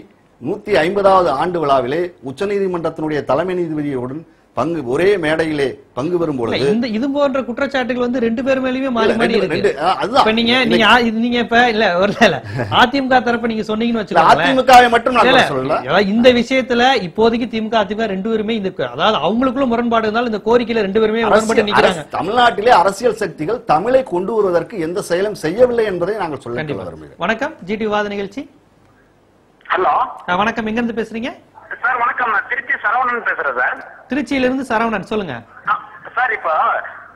[SPEAKER 4] நூத்தி ஐம்பதாவது ஆண்டு விழாவிலே உச்சநீதிமன்றத்தினுடைய தலைமை நீதிபதியுடன் பங்கு ஒரே மேடையிலே பங்கு பெறும் பொழுது
[SPEAKER 1] இந்த இது போன்ற குற்றச்சாட்டுகள் வந்து ரெண்டு பேர் மேலயுமே மாறி மாறி இருக்கு.
[SPEAKER 4] அதுதான்.
[SPEAKER 1] இப்ப நீங்க நீங்க நீங்க இப்ப இல்ல ஒரு இல்ல அதிமுக தரப்பு நீங்க சொன்னீங்கன்னு
[SPEAKER 4] இல்ல,
[SPEAKER 1] வச்சுக்கோங்களேன்.
[SPEAKER 4] அதிமுகவை மட்டும் நான் சொல்லல.
[SPEAKER 1] அதாவது இந்த விஷயத்துல இப்போதைக்கு திமுக அதிமுக ரெண்டு பேருமே இந்த அதாவது அவங்களுக்குள்ள முரண்பாடு இருந்தாலும் இந்த கோரிக்கையில ரெண்டு பேருமே முரண்பட்டு
[SPEAKER 4] அரசியல்
[SPEAKER 1] நிக்கிறாங்க.
[SPEAKER 4] தமிழ்நாட்டிலே அரசியல் சக்திகள் தமிழை கொண்டு வருவதற்கு எந்த செயலும் செய்யவில்லை என்பதை நாங்கள் சொல்ல
[SPEAKER 1] கண்டிப்பா.
[SPEAKER 4] விரும்புகிறேன்
[SPEAKER 1] வணக்கம். ஜிடி விவாத நிகழ்ச்சி.
[SPEAKER 5] ஹலோ.
[SPEAKER 1] வணக்கம். எங்க இருந்து பேசுறீங்க?
[SPEAKER 5] சார் வணக்கம். நான் திருச்சி சரவணன் பேசுறேன் சார்.
[SPEAKER 1] திருச்சியில இருந்து சரவணன் சொல்லுங்க.
[SPEAKER 5] சார் இப்போ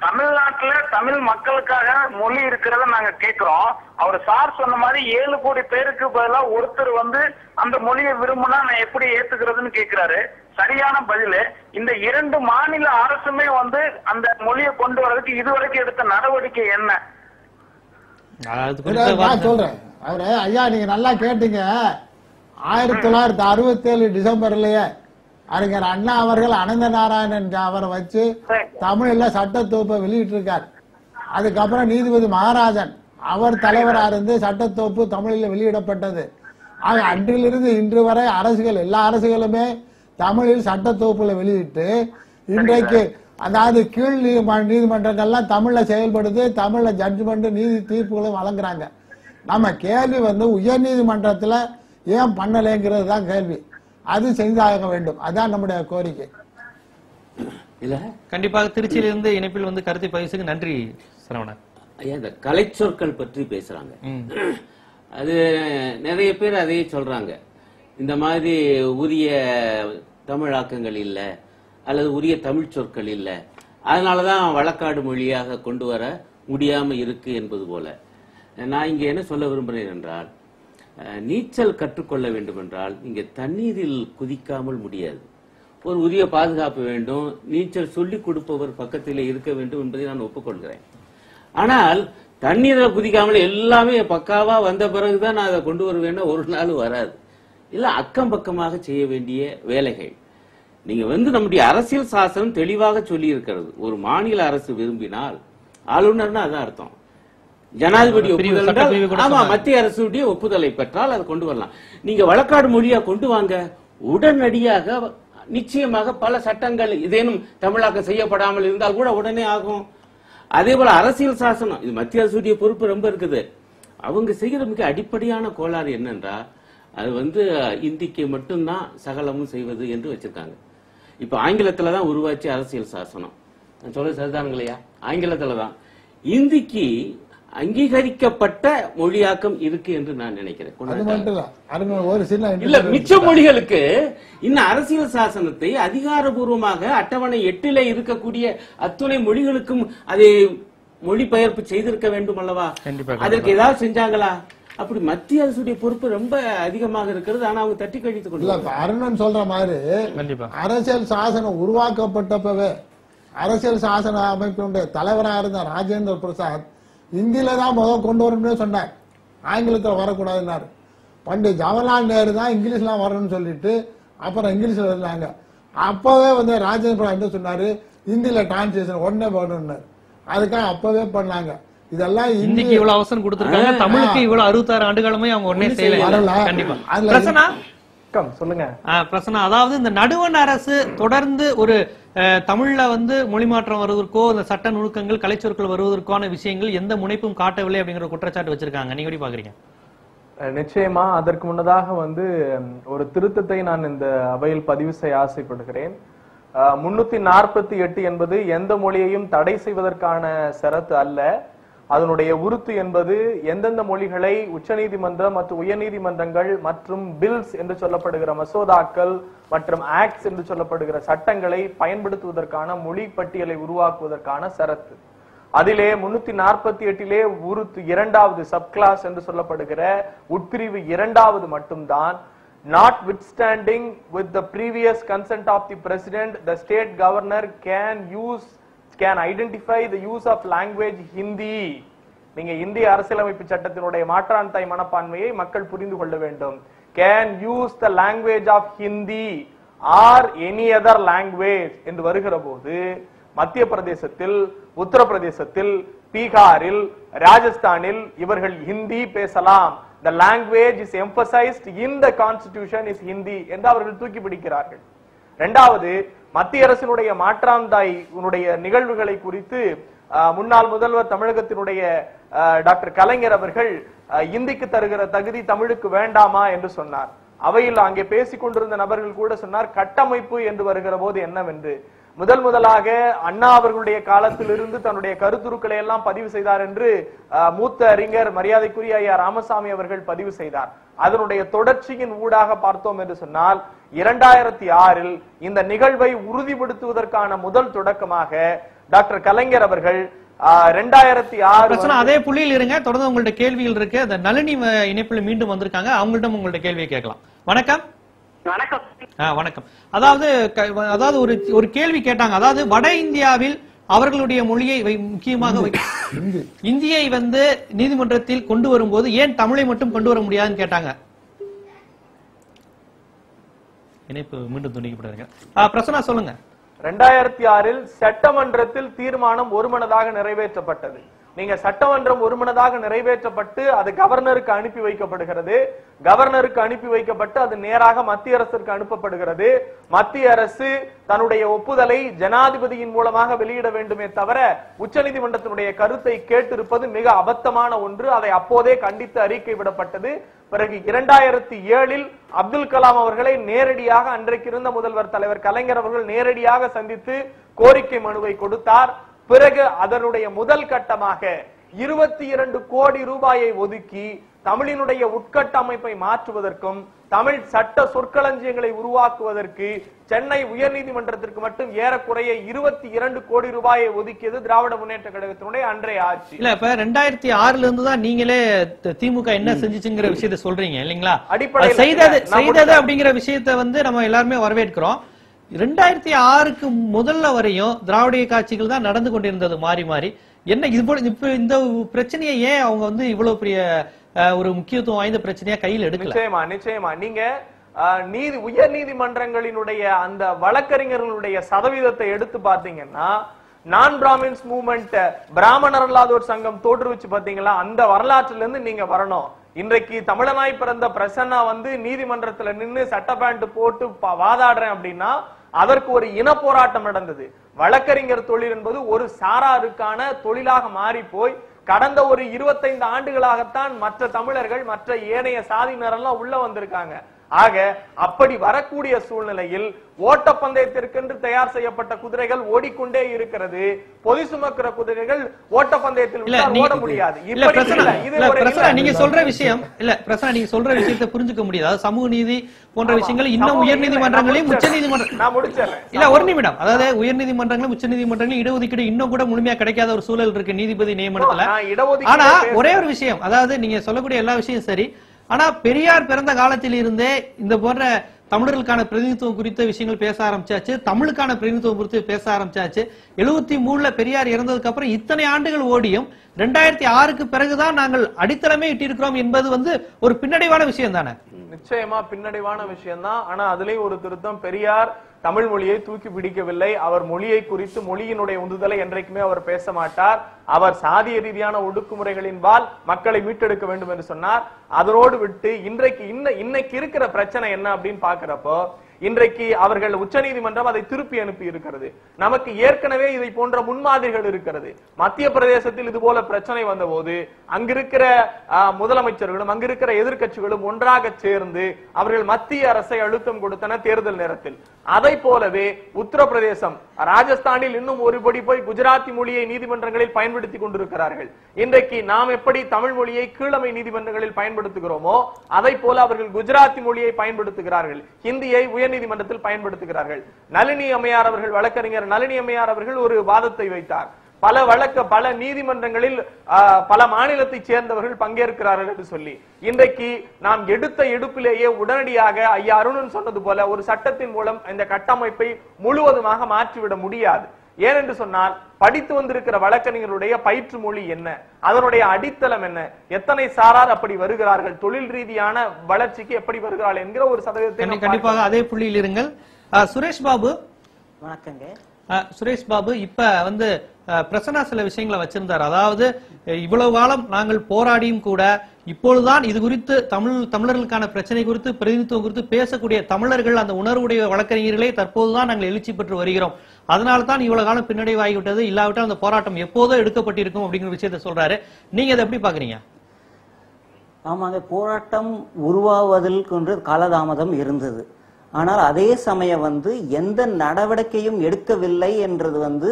[SPEAKER 5] தமிழ்நாட்டுல தமிழ் மக்களுக்காக மொழி இருக்கிறத நாங்க கேக்குறோம். அவர் சார் சொன்ன மாதிரி ஏழு கோடி பேருக்கு பதிலா ஒருத்தர் வந்து அந்த மொழியை விரும்பினா நான் எப்படி ஏத்துக்கிறதுன்னு கேக்குறாரு. சரியான பதிலு. இந்த இரண்டு மாநில அரசுமே வந்து அந்த மொழியை கொண்டு வரதுக்கு இதுவரைக்கும் எடுத்த நடவடிக்கை என்ன?
[SPEAKER 2] சொல்றேன். அவரு ஐயா நீங்க நல்லா கேட்டீங்க. ஆயிரத்தி தொள்ளாயிரத்தி அறுபத்தி ஏழு டிசம்பர்லயே அறிஞர் அண்ணா அவர்கள் அனந்த நாராயணன் அவரை வச்சு தமிழ்ல சட்டத்தோப்பை வெளியிட்டு இருக்கார் அதுக்கப்புறம் நீதிபதி மகாராஜன் அவர் தலைவரா இருந்து சட்டத்தோப்பு தமிழில் வெளியிடப்பட்டது. ஆக அன்றிலிருந்து இன்று வரை அரசுகள் எல்லா அரசுகளுமே தமிழில் சட்டத்தொகுப்புல வெளியிட்டு இன்றைக்கு அதாவது கீழ் நீதிமன்றங்கள்லாம் தமிழ்ல செயல்படுது தமிழ்ல ஜட்ஜ்மெண்ட் நீதி தீர்ப்புகளும் வழங்குறாங்க. நம்ம கேள்வி வந்து உயர் நீதிமன்றத்துல ஏன் பண்ணலைங்கிறது தான் கேள்வி. அது செய்தாக வேண்டும். அதான் நம்முடைய கோரிக்கை.
[SPEAKER 3] இல்ல?
[SPEAKER 1] கண்டிப்பாக திருச்சியில இருந்து இணைப்பில் வந்து கருத்தை பதிவுக்கு நன்றி சரவணன்.
[SPEAKER 3] ஐயா இந்த கலைச்சொற்கள் பற்றி பேசுறாங்க. அது நிறைய பேர் அதையே சொல்றாங்க. இந்த மாதிரி உரிய தமிழாக்கங்கள் இல்ல அல்லது உரிய தமிழ் சொற்கள் இல்ல. அதனாலதான் வழக்காடு மொழியாக கொண்டு வர முடியாம இருக்கு என்பது போல. நான் இங்க என்ன சொல்ல விரும்புகிறேன் என்றால் நீச்சல் கற்றுக்கொள்ள வேண்டும் என்றால் தண்ணீரில் குதிக்காமல் முடியாது. ஒரு உரிய பாதுகாப்பு வேண்டும் நீச்சல் சொல்லிக் கொடுப்பவர் பக்கத்தில் இருக்க வேண்டும் என்பதை நான் ஒப்புக்கொள்கிறேன். ஆனால் தண்ணீரில் குதிக்காமல் எல்லாமே பக்காவா வந்த பிறகுதான் நான் அதை கொண்டு வருவேன்னா ஒரு நாள் வராது. இல்ல அக்கம் பக்கமாக செய்ய வேண்டிய வேலைகள். நீங்க வந்து நம்முடைய அரசியல் சாசனம் தெளிவாக சொல்லி இருக்கிறது ஒரு மாநில அரசு விரும்பினால் ஆளுநர்னா அதான் அர்த்தம். ஜனாதிபதி ஒப்புதல் ஆமா. மத்திய அரசுடைய ஒப்புதலை பெற்றால் அதை கொண்டு வரலாம். நீங்க வழக்காடு மொழியா கொண்டு வாங்க. உடனடியாக நிச்சயமாக பல சட்டங்கள் இதேனும் தமிழாக்கம் செய்யப்படாமல் இருந்தால் கூட உடனே ஆகும். அதே போல அரசியல் சாசனம் இது மத்திய அரசுடைய பொறுப்பு ரொம்ப இருக்குது. அவங்க செய்கிற மிக அடிப்படையான கோளாறு என்னன்றா அது வந்து இந்திக்கு மட்டும்தான் சகலமும் செய்வது என்று வச்சிருக்காங்க. இப்ப ஆங்கிலத்துல தான் உருவாச்சு அரசியல் சாசனம். நான் சொல்றது சரிதானுங்களையா? ஆங்கிலத்துல தான். இந்திக்கு அங்கீகரிக்கப்பட்ட மொழியாக்கம் இருக்கு என்று நான் நினைக்கிறேன்.
[SPEAKER 2] இல்ல அருமை ஒரு சின்ன
[SPEAKER 3] இல்ல
[SPEAKER 2] interview
[SPEAKER 3] மிச்ச மொழிகளுக்கு இன்னும் அரசியல் சாசனத்தை அதிகாரபூர்வமாக அட்டவணை எட்டிலே இருக்கக்கூடிய அத்துணை மொழிகளுக்கும் அதை மொழிபெயர்ப்பு செய்திருக்க வேண்டும் அல்லவா?
[SPEAKER 1] கண்டிப்பா,
[SPEAKER 3] அதற்கு ஏதாவது செஞ்சாங்களா? அப்படி மத்திய அரசுடைய பொறுப்பு ரொம்ப அதிகமாக இருக்கிறது. ஆனா அவங்க தட்டி கழித்துக்
[SPEAKER 2] இல்ல
[SPEAKER 3] கொண்டு
[SPEAKER 2] அருணன் சொல்ற மாதிரி அரசியல் சாசனம் உருவாக்கப்பட்டப்பவே அரசியல் சாசன அமைப்பினுடைய தலைவராக இருந்த ராஜேந்திர பிரசாத் இந்தியில தான் முதல் கொண்டு வரணும்னே சொன்னார். ஆங்கிலத்தில் வரக்கூடாதுன்னாரு. பண்டிட் ஜவஹர்லால் நேரு தான் இங்கிலீஷ்லாம் வரணும்னு சொல்லிட்டு அப்புறம் இங்கிலீஷ்ல இருந்தாங்க. அப்பவே வந்து ராஜேந்திர பிரசாத் என்ன சொன்னாரு? இந்தியில டிரான்ஸ்லேஷன் உடனே பண்ணணும்னாரு அதுக்காக அப்பவே பண்ணாங்க. இதெல்லாம் இந்திய
[SPEAKER 1] இவ்வளவு அவசரம் கொடுத்திருக்காங்க. தமிழுக்கு இவ்வளவு அறுபத்தாறு ஆண்டு காலமே அவங்க ஒன்னே செய்யல. கண்டிப்பா. பிரசனா
[SPEAKER 6] சொல்லுங்க.
[SPEAKER 1] ஆ, பிரசன்னா அதாவது இந்த நடுவண் அரசு தொடர்ந்து ஒரு தமிழ்ல வந்து மொழி மாற்றம் வருவதற்கோ இந்த சட்ட நுணுக்கங்கள் கலைச்சொற்கள் வருவதற்கான விஷயங்கள் எந்த முனைப்பும் காட்டவில்லை அப்படிங்கிற குற்றச்சாட்டு வச்சிருக்காங்க. நீங்க எப்படி பாக்குறீங்க
[SPEAKER 6] நிச்சயமா. அதற்கு முன்னதாக வந்து ஒரு திருத்தத்தை நான் இந்த அவையில் பதிவு செய்ய ஆசைப்படுகிறேன். முன்னூத்தி நாற்பத்தி எட்டு என்பது எந்த மொழியையும் தடை செய்வதற்கான சரத்து அல்ல. அதனுடைய உருத்து என்பது எந்தெந்த மொழிகளை உச்சநீதிமன்றம் மற்றும் உயர்நீதிமன்றங்கள் மற்றும் பில்ஸ் என்று சொல்லப்படுகிற மசோதாக்கள் மற்றும் ஆக்ட்ஸ் என்று சொல்லப்படுகிற சட்டங்களை பயன்படுத்துவதற்கான மொழி பட்டியலை உருவாக்குவதற்கான சரத்து. அதிலே முன்னூத்தி நாற்பத்தி எட்டிலே உருத்து இரண்டாவது சப்கிளாஸ் என்று சொல்லப்படுகிற உட்பிரிவு இரண்டாவது மட்டும்தான். Not withstanding with the previous consent of the president the state governor can use can identify the use of language hindi. நீங்க இந்திய அரசியலமைப்பு சட்டத்தினுடைய மாற்றான் தாய் மனப்பான்மையை மக்கள் புரிந்து கொள்ள வேண்டும். Can use the language of Hindi or any other language என்று வருகிற போது மத்திய பிரதேசத்தில் உத்தரப்பிரதேசத்தில் பீகாரில் ராஜஸ்தானில் இவர்கள் ஹிந்தி பேசலாம். The language is emphasized in the constitution is Hindi என்று அவர்கள் தூக்கி பிடிக்கிறார்கள். இரண்டாவது மத்திய அரசினுடைய மாற்றாந்தாய் உன்னுடைய நிகழ்வுகளை குறித்து அஹ், முன்னாள் முதல்வர் தமிழகத்தினுடைய டாக்டர் கலைஞர் அவர்கள் இந்திக்கு தருகிற தகுதி தமிழுக்கு வேண்டாமா என்று சொன்னார். அவையில் அங்கே பேசிக் கொண்டிருந்த நபர்கள் கூட சொன்னார் கட்டமைப்பு என்று வருகிற போது என்னவென்று. முதல் முதலாக அண்ணா அவர்களுடைய காலத்திலிருந்து தன்னுடைய கருத்துருக்களை எல்லாம் பதிவு செய்தார் என்று அஹ், மூத்த அறிஞர் மரியாதைக்குரிய ஐயா ராமசாமி அவர்கள் பதிவு செய்தார். அதனுடைய தொடர்ச்சியின் ஊடாக பார்த்தோம் என்று சொன்னால் இரண்டாயிரத்தி ஆறில் இந்த நிகழ்வை உறுதிப்படுத்துவதற்கான முதல் தொடக்கமாக டாக்டர் கலைஞர் அவர்கள் ரெண்டாயிரத்தி ஆறு
[SPEAKER 1] அதே புள்ளியில் இருங்க. தொடர்ந்து உங்கள்ட்ட கேள்விகள் இருக்கு. அந்த நளினி இணைப்புல மீண்டும் வந்திருக்காங்க. அவங்கள்ட்ட உங்கள்ட்ட கேள்வியை கேட்கலாம். வணக்கம்.
[SPEAKER 5] வணக்கம்.
[SPEAKER 1] வணக்கம். அதாவது அதாவது ஒரு ஒரு கேள்வி கேட்டாங்க. அதாவது வட இந்தியாவில் அவர்களுடைய மொழியை வை- முக்கியமாக இந்தியை வந்து நீதிமன்றத்தில் கொண்டு வரும்போது ஏன் தமிழை மட்டும் கொண்டு வர முடியாதுன்னு கேட்டாங்க. இணைப்பு மீண்டும் துண்டிக்கப்படுறாங்க பிரசனா சொல்லுங்க.
[SPEAKER 6] ரெண்டாயிரத்தி ஆறில் சட்டமன்றத்தில் தீர்மானம் ஒருமனதாக நிறைவேற்றப்பட்டது. நீங்க சட்டமன்றம் ஒருமனதாக நிறைவேற்றப்பட்டு அது கவர்னருக்கு அனுப்பி வைக்கப்படுகிறது. கவர்னருக்கு அனுப்பி வைக்கப்பட்டு அது நேராக மத்திய அரசிற்கு அனுப்பப்படுகிறது. மத்திய அரசு தன்னுடைய ஒப்புதலை ஜனாதிபதியின் மூலமாக வெளியிட வேண்டுமே தவிர உச்சநீதிமன்றத்தினுடைய கருத்தை கேட்டிருப்பது மிக அபத்தமான ஒன்று. அதை அப்போதே கண்டித்து அறிக்கை விடப்பட்டது. பிறகு இரண்டாயிரத்தி ஏழில் அப்துல் கலாம் அவர்களை நேரடியாக அன்றைக்கு இருந்த முதல்வர் தலைவர் கலைஞர் அவர்கள் நேரடியாக சந்தித்து கோரிக்கை மனுவை கொடுத்தார். பிறகு அதனுடைய முதல் கட்டமாக இருபத்தி இரண்டு கோடி ரூபாயை ஒதுக்கி தமிழினுடைய உட்கட்டமைப்பை மாற்றுவதற்கும் தமிழ் சட்ட சொற்களஞ்சியங்களை உருவாக்குவதற்கு சென்னை உயர்நீதிமன்றத்திற்கு மட்டும் ஏறக்குறைய இருபத்தி இரண்டு கோடி ரூபாயை ஒதுக்கியது திராவிட முன்னேற்ற கழகத்தினுடைய அன்றைய ஆட்சி.
[SPEAKER 1] இல்ல இப்ப ரெண்டாயிரத்தி ஆறுல இருந்து தான் நீங்களே திமுக என்ன செஞ்சுச்சுங்கிற விஷயத்த சொல்றீங்க இல்லைங்களா?
[SPEAKER 6] அடிப்படையில
[SPEAKER 1] அது செய்தது செய்தது. அப்படிங்கிற விஷயத்த வந்து நம்ம எல்லாருமே வரவேற்கிறோம். ரெண்டாயிரத்தி ஆறுக்கு முதல்ல வரையும் திராவிட காட்சிகள் தான் நடந்து கொண்டிருந்தது மாறி மாறி. என்ன இது போல இப்ப இந்த பிரச்சனையை ஏன் அவங்க வந்து இவ்வளவு பெரிய ஒரு முக்கியத்துவம் வாய்ந்த பிரச்சனையா கையில் எடுக்கல?
[SPEAKER 6] நிச்சயமா நிச்சயமா. நீங்க நீதி உயர் நீதிமன்றங்களினுடைய அந்த வழக்கறிஞர்களுடைய சதவீதத்தை எடுத்து பாத்தீங்கன்னா நான் பிராமின்ஸ் மூவ்மெண்ட் பிராமணர் அல்லாதோர் சங்கம் தோற்றுவிச்சு பாத்தீங்களா அந்த வரலாற்றுல இருந்து நீங்க வரணும். இன்றைக்கு தமிழனாய் பிறந்த பிரசன்னா வந்து நீதிமன்றத்துல நின்னு சட்ட பேண்ட் போட்டு வாதாடுறேன் அப்படின்னா அதற்கு ஒரு இன போராட்டம் நடந்தது. வழக்கறிஞர் தொழில் என்பது ஒரு சாராருக்கான தொழிலாக மாறி போய் கடந்த ஒரு இருபத்தைந்து ஆண்டுகளாகத்தான் மற்ற தமிழர்கள் மற்ற ஏனைய சாதியினரெல்லாம் உள்ள வந்திருக்காங்க. ஆக அப்படி வரக்கூடிய சூழ்நிலையில் ஓட்டப்பந்தயத்திற்கென்று தயார் செய்யப்பட்ட குதிரைகள் ஓடிக்கொண்டே இருக்கிறது பொதி சுமக்கிற குதிரைகள் ஓட்டப்பந்தயத்தில் ஓட முடியாது.
[SPEAKER 1] நீங்க சொல்ற விஷயம் இல்ல பிரச்சனை நீங்க சொல்ற விஷயத்தை புரிஞ்சுக்க முடியாது சமூக நீதி போன்ற. விஷயங்கள் இன்னும் உயர் நீதிமன்றங்களையும் உச்ச. நீதிமன்றம் இல்ல ஒரு நிமிடம் அதாவது உயர் நீதிமன்றங்களும் உச்ச நீதிமன்றங்களும் இடஒதுக்கீடு இன்னும் கூட முழுமையா கிடைக்காத ஒரு சூழல் இருக்கு நீதிபதி நியமனத்துல ஆனா. ஒரே ஒரு விஷயம் அதாவது நீங்க சொல்லக்கூடிய எல்லா விஷயம் சரி ஆனா பெரியார் பிறந்த காலத்தில் இருந்தே இந்த போன்ற தமிழர்களுக்கான பிரதிநிதித்துவம் குறித்த விஷயங்கள் பேச ஆரம்பிச்சாச்சு. தமிழுக்கான பிரதிநிதித்துவம் குறித்து பேச ஆரம்பிச்சாச்சு. எழுபத்தி மூணுல பெரியார் இறந்ததுக்கு அப்புறம் இத்தனை ஆண்டுகள் ஓடியும் ரெண்டாயிரத்தி ஆறுக்கு பிறகுதான் நாங்கள் அடித்தளமே இட்டிருக்கிறோம் என்பது வந்து ஒரு பின்னடைவான விஷயம் தானே
[SPEAKER 6] நிச்சயமா பின்னடைவான விஷயம்தான். ஆனா அதுலயும் ஒரு திருத்தம் பெரியார் தமிழ் மொழியை தூக்கி பிடிக்கவில்லை. அவர் மொழியை குறித்து மொழியினுடைய உந்துதலை என்றைக்குமே அவர் பேச மாட்டார். அவர் சாதிய ரீதியான ஒடுக்குமுறைகளின்பால் மக்களை மீட்டெடுக்க வேண்டும் என்று சொன்னார். அதனோடு விட்டு இன்றைக்கு இன்ன இன்னைக்கு இருக்கிற பிரச்சனை என்ன அப்படின்னு பாக்குறப்போ இன்றைக்கு அவர்கள் உச்சநீதிமன்றம் அதை திருப்பி அனுப்பி இருக்கிறது. நமக்கு ஏற்கனவே இதை போன்ற முன்மாதிரிகள் இருக்கிறது. மத்திய பிரதேசத்தில் இது போல பிரச்சனை வந்தபோது அங்கிருக்கிற முதலமைச்சர்களும் அங்கிருக்கிற எதிர்கட்சிகளும் ஒன்றாக சேர்ந்து அவர்கள் மத்திய அரசை அழுத்தம் கொடுத்தன தேர்தல் நேரத்தில். அதை போலவே உத்தரப்பிரதேசம் ராஜஸ்தானில் இன்னும் ஒருபடி போய் குஜராத்தி மொழியை நீதிமன்றங்களில் பயன்படுத்தி கொண்டிருக்கிறார்கள். இன்றைக்கு நாம் எப்படி தமிழ் மொழியை கீழமை நீதிமன்றங்களில் பயன்படுத்துகிறோமோ அதை போல அவர்கள் குஜராத்தி மொழியை பயன்படுத்துகிறார்கள். ஹிந்தியை உயர்நீதிமன்றத்தில் பயன்படுத்துகிறார்கள். நளினி அம்மையார் அவர்கள் வழக்கறிஞர் நளினி அம்மையார் அவர்கள் ஒரு வாதத்தை வைத்தார். பல வழக்க பல நீதிமன்றங்களில் பல மாநிலத்தைச் சேர்ந்தவர்கள் பங்கேற்கிறார்கள் என்று சொல்லி. இன்றைக்கு நாம் எடுத்த எடுப்பிலேயே உடனடியாக ஐயா அருணன் சொன்னது போல ஒரு சட்டத்தின் மூலம் இந்த கட்டமைப்பை முழுவதுமாக மாற்றிவிட முடியாது. ஏனென்று சொன்னால் படித்து வந்திருக்கிற வழக்கறிஞர்களுடைய பயிற்று மொழி என்ன? அதனுடைய அடித்தளம் என்ன? எத்தனை சாரார் அப்படி வருகிறார்கள்? தொழில் ரீதியான வளர்ச்சிக்கு எப்படி வருகிறார்கள் என்கிற ஒரு சதவீதத்தை
[SPEAKER 1] கண்டிப்பாக அதே புள்ளியில் இருங்கள். அஹ், சுரேஷ் பாபு.
[SPEAKER 7] வணக்கங்க.
[SPEAKER 1] சுரேஷ் பாபு இப்ப வந்து அஹ், பிரசன்னா சில விஷயங்களை வச்சிருந்தார். அதாவது இவ்வளவு காலம் நாங்கள் போராடியும் கூட இப்பொழுதுதான் இது குறித்து தமிழ் தமிழர்களுக்கான பிரச்சனை குறித்து பிரதிநிதித்துவம் குறித்து பேசக்கூடிய தமிழர்கள் அந்த உணர்வுடைய வழக்கறிஞர்களே தற்போதுதான் நாங்கள் எழுச்சி பெற்று வருகிறோம். அதனால தான் இவ்வளவு காலம் பின்னடைவாகிவிட்டது. இல்லாவிட்டால் அந்த போராட்டம் எப்போதோ எடுக்கப்பட்டிருக்கும் அப்படிங்கிற விஷயத்த சொல்றாரு. நீங்க அதை எப்படி பாக்குறீங்க
[SPEAKER 7] அந்த போராட்டம் உருவாவதில் காலதாமதம் இருந்தது. ஆனால் அதே சமயம் வந்து எந்த நடவடிக்கையும் எடுக்கவில்லை என்றது வந்து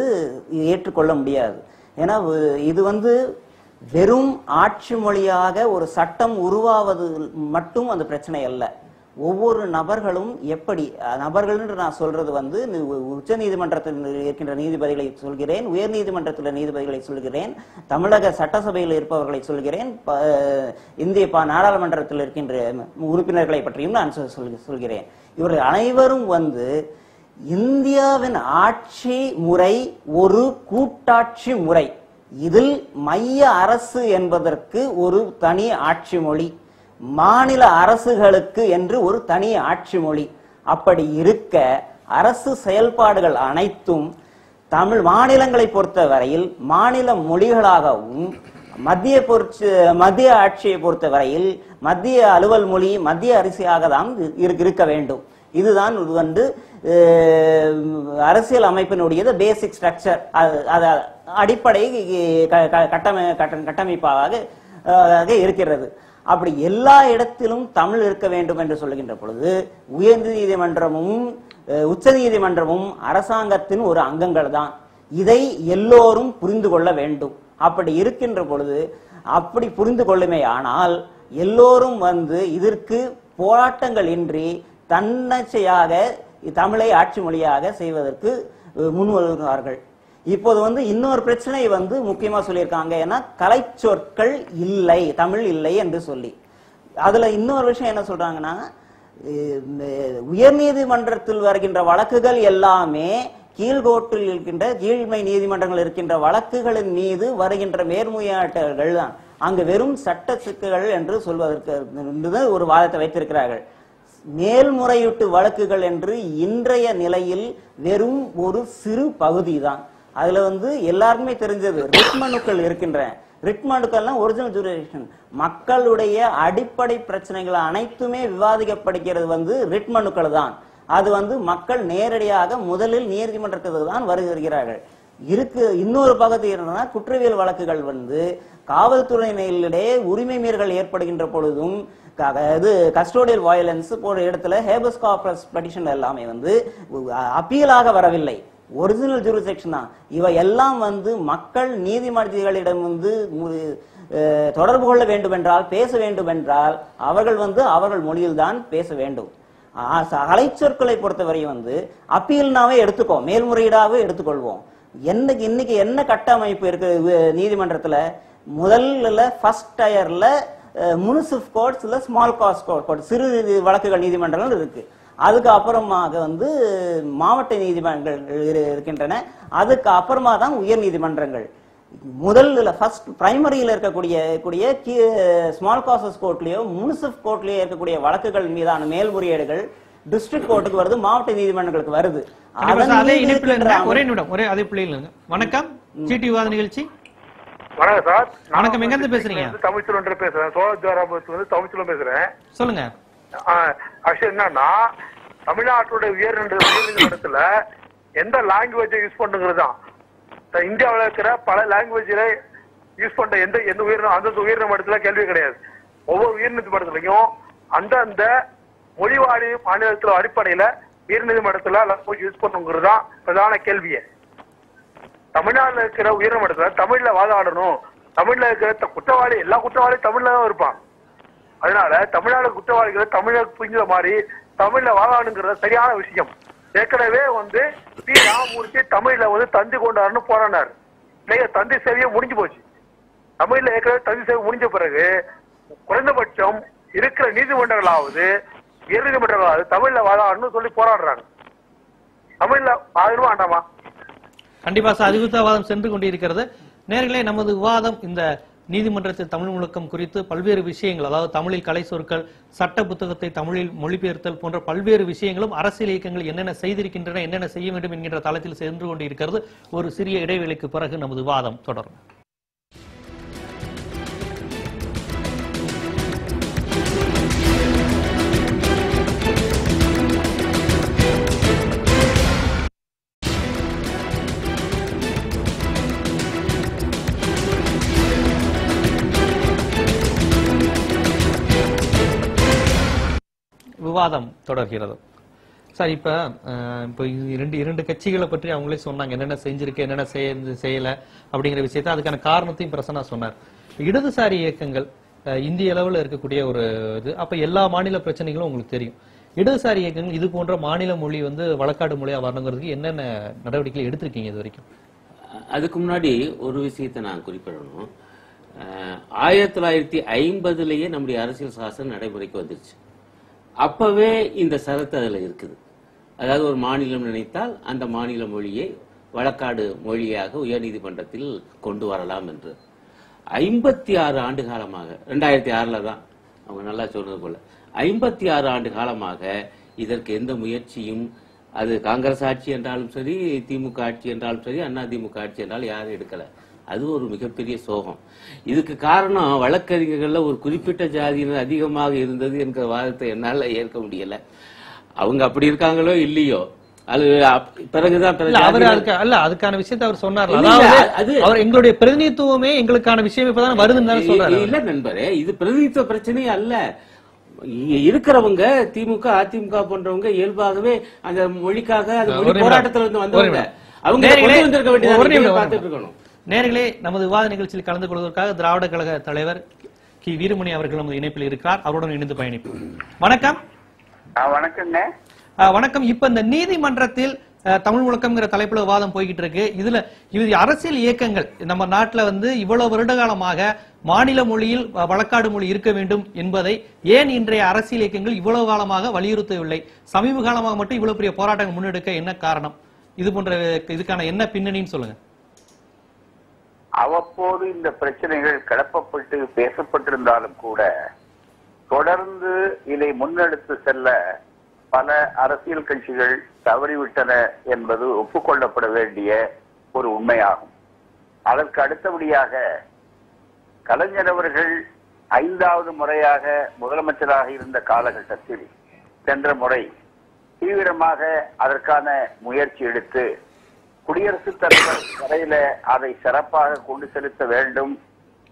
[SPEAKER 7] ஏற்றுக்கொள்ள முடியாது. ஏன்னா இது வந்து வெறும் ஆட்சி மொழியாக ஒரு சட்டம் உருவாவது மட்டும் அந்த பிரச்சனை அல்ல. ஒவ்வொரு நபர்களும் எப்படி நபர்கள் என்று நான் சொல்றது வந்து உச்ச நீதிமன்றத்தில் இருக்கின்ற நீதிபதிகளை சொல்கிறேன் உயர் நீதிமன்றத்தில் நீதிபதிகளை சொல்கிறேன் தமிழக சட்டசபையில் இருப்பவர்களை சொல்கிறேன் ப- இந்திய பா- நாடாளுமன்றத்தில் இருக்கின்ற உறுப்பினர்களை பற்றியும் நான் சொல்- சொல்கிறேன். இவர்கள் அனைவரும் வந்து இந்தியாவின் ஆட்சி முறை ஒரு கூட்டாட்சி முறை. இதில் மைய அரசு என்பதற்கு ஒரு தனி ஆட்சி மொழி. மாநில அரசுகளுக்கு என்று ஒரு தனி ஆட்சி மொழி. அப்படி இருக்க அரசு செயல்பாடுகள் அனைத்தும் தமிழ் மாநிலங்களை பொறுத்தவரையில் மாநில மொழிகளாகவும் மத்திய பொறுத்து மத்திய ஆட்சியை பொறுத்தவரையில் மத்திய அலுவல் மொழி மத்திய அரசியாக தான் இரு- இருக்க வேண்டும். இதுதான் இது வந்து அரசியல் அமைப்பினுடைய பேசிக் ஸ்ட்ரக்சர் அது அடிப்படை க- க- கட்டமை கட்ட- கட்டமைப்பாக இருக்கிறது. அப்படி எல்லா இடத்திலும் தமிழ் இருக்க வேண்டும் என்று சொல்லுகின்ற பொழுது உயர்ந்த நீதிமன்றமும் உச்ச நீதிமன்றமும் அரசாங்கத்தின் ஒரு அங்கங்கள் தான். இதை எல்லோரும் புரிந்து கொள்ள வேண்டும். அப்படி இருக்கின்ற பொழுது அப்படி புரிந்து கொள்ளுமே ஆனால் எல்லோரும் வந்து இதற்கு போராட்டங்கள் இன்றி தன்னச்சையாக தமிழை ஆட்சி மொழியாக செய்வதற்கு முன்வருகிறார்கள். முன் வருகிறார்கள் இப்போது வந்து இன்னொரு பிரச்சனை வந்து முக்கியமா சொல்லியிருக்காங்க. ஏன்னா கலைச்சொற்கள் இல்லை தமிழ் இல்லை என்று சொல்லி. அதுல இன்னொரு விஷயம் என்ன சொல்றாங்கன்னா உயர் நீதிமன்றத்தில் வருகின்ற வழக்குகள் எல்லாமே கீழ்கோட்டில் இருக்கின்ற கீழ்மை நீதிமன்றங்கள் இருக்கின்ற வழக்குகளின் மீது வருகின்ற மேல்முறையாட்டர்கள் தான். அங்கு வெறும் சட்ட சிக்கல்கள் என்று சொல்வதற்கு என்று ஒரு வாதத்தை வைத்திருக்கிறார்கள். மேல்முறையீட்டு வழக்குகள் என்று இன்றைய நிலையில் வெறும் ஒரு சிறு பகுதி தான். அதுல வந்து எல்லாருக்குமே தெரிஞ்சது ரிட்மனுக்கள் இருக்கின்ற இருக்கின்றன ஒரிஜினல் ஜூரிடிக்ஷன் மக்களுடைய அடிப்படை பிரச்சனைகள் அனைத்துமே விவாதிக்கப்படுகிறது வந்து ரிட்மனுக்கள் தான். அது வந்து மக்கள் நேரடியாக முதலில் நீதிமன்றத்துக்கு தான் வருகிறார்கள் இருக்கு இன்னொரு பகுதி என்னன்னா குற்றவியல் வழக்குகள் வந்து காவல்துறையினரிடையே உரிமை மீறல்கள் ஏற்படுகின்ற பொழுதும் அதாவது இது கஸ்டோடியல் வயலன்ஸ் போன்ற இடத்துல ஹேபஸ் கார்பஸ் பெட்டிஷன் எல்லாமே வந்து அப்பீலாக வரவில்லை. ஒரிஜினல் ஜூரிசெக்ஷன் தான். இவை எல்லாம் வந்து மக்கள் நீதிமன்றங்களிடம் வந்து தொடர்பு கொள்ள வேண்டும் என்றால் பேச வேண்டும் என்றால் அவர்கள் வந்து அவர்கள் மொழியில் தான் பேச வேண்டும். அலைச்சொற்களை பொறுத்தவரை வந்து அப்பீல்னாவே எடுத்துக்கோ மேல்முறையீடாகவே எடுத்துக்கொள்வோம். என்னைக்கு இன்னைக்கு என்ன கட்டமைப்பு இருக்கு நீதிமன்றத்தில்? முதல்ல ஃபர்ஸ்ட் டயர்ல முனிசிப் கோர்ட்ஸ்ல ஸ்மால் காஸ்ட் கோர்ட் சிறு வழக்குகள் நீதிமன்றங்கள் இருக்கு. அதுக்கு அப்புறமாக வந்து மாவட்ட நீதிமன்றங்கள் இரு- இருக்கின்றன. அதுக்கு அப்புறமா தான் உயர் நீதிமன்றங்கள். முதல்ல ஃபர்ஸ்ட் பிரைமரியில் இருக்கக்கூடிய கூடிய ஸ்மால் காசஸ் கோர்ட்லயோ முனிசிப் கோர்ட்லயோ இருக்கக்கூடிய வழக்குகள் மீதான மேல்முறையீடுகள் டிஸ்ட்ரிக்ட் கோர்ட்டுக்கு வருது மாவட்ட நீதிமன்றங்களுக்கு வருது.
[SPEAKER 1] ஒரே நிமிடம் ஒரே அதே பிள்ளைகள் இருங்க வணக்கம். ஜிடி விவாத நிகழ்ச்சி.
[SPEAKER 8] வணக்கம் சார்.
[SPEAKER 1] வணக்கம், எங்க இருந்து பேசுறீங்க?
[SPEAKER 8] தமிழ்ச்செல்வன் பேசுறேன். சோழத்வாராபுரத்துல இருந்து தமிழ்ச்செல்வன் பேசுறேன்.
[SPEAKER 1] சொல்லுங்க.
[SPEAKER 8] ஆக்சுவலி என்னன்னா தமிழ்நாட்டுடைய உயர் உயர்நீதிமன்றத்துல எந்த லாங்குவேஜை யூஸ் பண்ணுங்கிறது தான் இந்தியாவில் இந்தியாவுல இருக்கிற பல லாங்குவேஜில் யூஸ் பண்ற எந்த எந்த உயிரினம் அந்தந்த உயர்நீதிமன்றத்துல கேள்வி கிடையாது. ஒவ்வொரு உயர்நீதிமன்றத்திலையும் அந்தந்த மொழிவாரி மாநிலத்தில் அடிப்படையில உயர்நீதிமன்றத்துல லாங்குவேஜ் யூஸ் பண்ணுங்கிறது தான் பிரதான கேள்வியே. தமிழ்நாட்டுல இருக்கிற உயர்நீதிமன்றத்துல தமிழ்ல வாதாடணும். தமிழ்ல இருக்கிற குற்றவாளி எல்லா குற்றவாளியும் தமிழ்ல தான் இருப்பான். அதனால தமிழ்நாடு குற்றவாளிகளை தமிழர் புரிஞ்ச மாதிரி தமிழ்ல வாழானுங்கிறது சரியான விஷயம். ஏற்கனவே வந்து பி. ராமமூர்த்தி தமிழ்ல வந்து தந்தி கொண்டாடுன்னு போராடினார். இல்லையா தந்தி சேவையே முடிஞ்சு போச்சு. தமிழ்ல ஏற்கனவே தந்தி சேவை முடிஞ்ச பிறகு குறைந்தபட்சம் இருக்கிற நீதிமன்றங்களாவது உயர் நீதிமன்றங்களாவது தமிழ்ல வாழணும்னு சொல்லி போராடுறாங்க. தமிழ்ல வாழணும் வேண்டாமா?
[SPEAKER 1] கண்டிப்பா சார் அறிவுறுத்த சென்று கொண்டிருக்கிறது. நேர்களே நமது விவாதம் இந்த நீதிமன்றத்தில் தமிழ் முழக்கம் குறித்து பல்வேறு விஷயங்கள் அதாவது தமிழில் கலை சொற்கள் சட்ட புத்தகத்தை தமிழில் மொழிபெயர்த்தல் போன்ற பல்வேறு விஷயங்களும் அரசியல் இயக்கங்கள் என்னென்ன செய்திருக்கின்றன என்னென்ன செய்ய வேண்டும் என்கின்ற தளத்தில் சென்று கொண்டிருக்கிறது. ஒரு சிறிய இடைவெளிக்கு பிறகு நமது வாதம் தொடரும். விவாதம் தொடர்கிறது. சார் இப்ப இப்போ இரண்டு இரண்டு கட்சிகளை பற்றி அவங்களே சொன்னாங்க. என்னென்ன செஞ்சிருக்கு என்னென்ன செய்ய செய்யல அப்படிங்கிற விஷயத்த அதுக்கான காரணத்தையும் பிரசன்னா சொன்னார். இடதுசாரி இயக்கங்கள் இந்திய அளவில் இருக்கக்கூடிய ஒரு இது. அப்ப எல்லா மாநில பிரச்சனைகளும் உங்களுக்கு தெரியும். இடதுசாரி இயக்கங்கள் இது போன்ற மாநில மொழி வந்து வழக்காடு மொழியா வரணுங்கிறதுக்கு என்னென்ன நடவடிக்கை எடுத்திருக்கீங்க இது வரைக்கும்?
[SPEAKER 3] அதுக்கு முன்னாடி ஒரு விஷயத்தை நான் குறிப்பிடணும். ஆயிரத்தி தொள்ளாயிரத்தி ஐம்பதுலேயே நம்முடைய அரசியல் சாசனம் நடைமுறைக்கு வந்துருச்சு. அப்பவே இந்த சரத்து அதில் இருக்குது. அதாவது ஒரு மாநிலம் நினைத்தால் அந்த மாநில மொழியை வழக்காடு மொழியாக உயர்நீதிமன்றத்தில் கொண்டு வரலாம் என்று. ஐம்பத்தி ஆறு ஆண்டு காலமாக ரெண்டாயிரத்தி ஆறில் தான் அவங்க நல்லா சொன்னது போல. ஐம்பத்தி ஆறு ஆண்டு காலமாக இதற்கு எந்த முயற்சியும் அது காங்கிரஸ் ஆட்சி என்றாலும் சரி திமுக ஆட்சி என்றாலும் சரி அண்ணா திமுக ஆட்சி என்றாலும் யாரும் எடுக்கல. அது ஒரு மிகப்பெரிய சோகம். இதுக்கு காரணம் வழக்கறிஞர்கள்ல ஒரு குறிப்பிட்ட ஜாதியினர் அதிகமாக இருந்தது என்கிற வாதத்தை என்னால ஏற்க முடியல. அவங்க அப்படி இருக்காங்களோ இல்லையோ? அது பிறகுதான்
[SPEAKER 1] அவர் அதுக்கு அல்ல அதுக்கான விஷயத்தை அவர் சொன்னார் அதாவது அவர் எங்களுடைய பிரதிநிதித்துவமே எங்களுக்கான விஷயம் இப்பதான் வருதுன்னு தானே சொல்றாரு
[SPEAKER 3] இல்ல நண்பரே இது பிரதிநிதித்துவ பிரச்சனையே அல்ல. இங்க இருக்கிறவங்க திமுக அதிமுக போன்றவங்க இயல்பாகவே அந்த மொழிக்காக அந்த மொழி. போராட்டத்துல இருந்து வந்தவங்க. அவங்க கொண்டு வந்திருக்க வேண்டியது பார்த்துட்டு. இருக்கணும்.
[SPEAKER 1] நேர்களே நமது விவாத நிகழ்ச்சியில் கலந்து கொள்வதற்காக திராவிட கழக தலைவர் கி. வீரமணி அவர்கள் நமது இணைப்பில் இருக்கிறார். அவருடன் இணைந்து பயணிப்போம். வணக்கம்.
[SPEAKER 9] வணக்கங்க.
[SPEAKER 1] வணக்கம். இப்ப இந்த நீதிமன்றத்தில் தமிழ் முழக்கம்ங்கிற தலைப்புல விவாதம் போய்கிட்டு இருக்கு. இதுல இது அரசியல் இயக்கங்கள். நம்ம நாட்டுல வந்து இவ்வளவு வருட காலமாக மாநில மொழியில் வழக்காடு மொழி இருக்க வேண்டும் என்பதை ஏன் இன்றைய அரசியல் இயக்கங்கள் இவ்வளவு காலமாக வலியுறுத்தவில்லை? சமீப காலமாக மட்டும் இவ்வளவு பெரிய போராட்டங்கள் முன்னெடுக்க என்ன காரணம்? இது போன்ற இதுக்கான என்ன பின்னணின்னு சொல்லுங்க.
[SPEAKER 9] அவ்வப்போது இந்த பிரச்சனைகள் கிளப்பப்பட்டு பேசப்பட்டிருந்தாலும் கூட தொடர்ந்து இதை முன்னெடுத்து செல்ல பல அரசியல் கட்சிகள் தவறிவிட்டன என்பது ஒப்புக்கொள்ளப்பட வேண்டிய ஒரு உண்மையாகும். அதற்கு அடுத்தபடியாக கலைஞர் அவர்கள் ஐந்தாவது முறையாக முதலமைச்சராக இருந்த காலகட்டத்தில் சென்ற முறை தீவிரமாக அதற்கான முயற்சி எடுத்து குடியரசுத் தலைவர் வரையில அதை சிறப்பாக கொண்டு செலுத்த வேண்டும்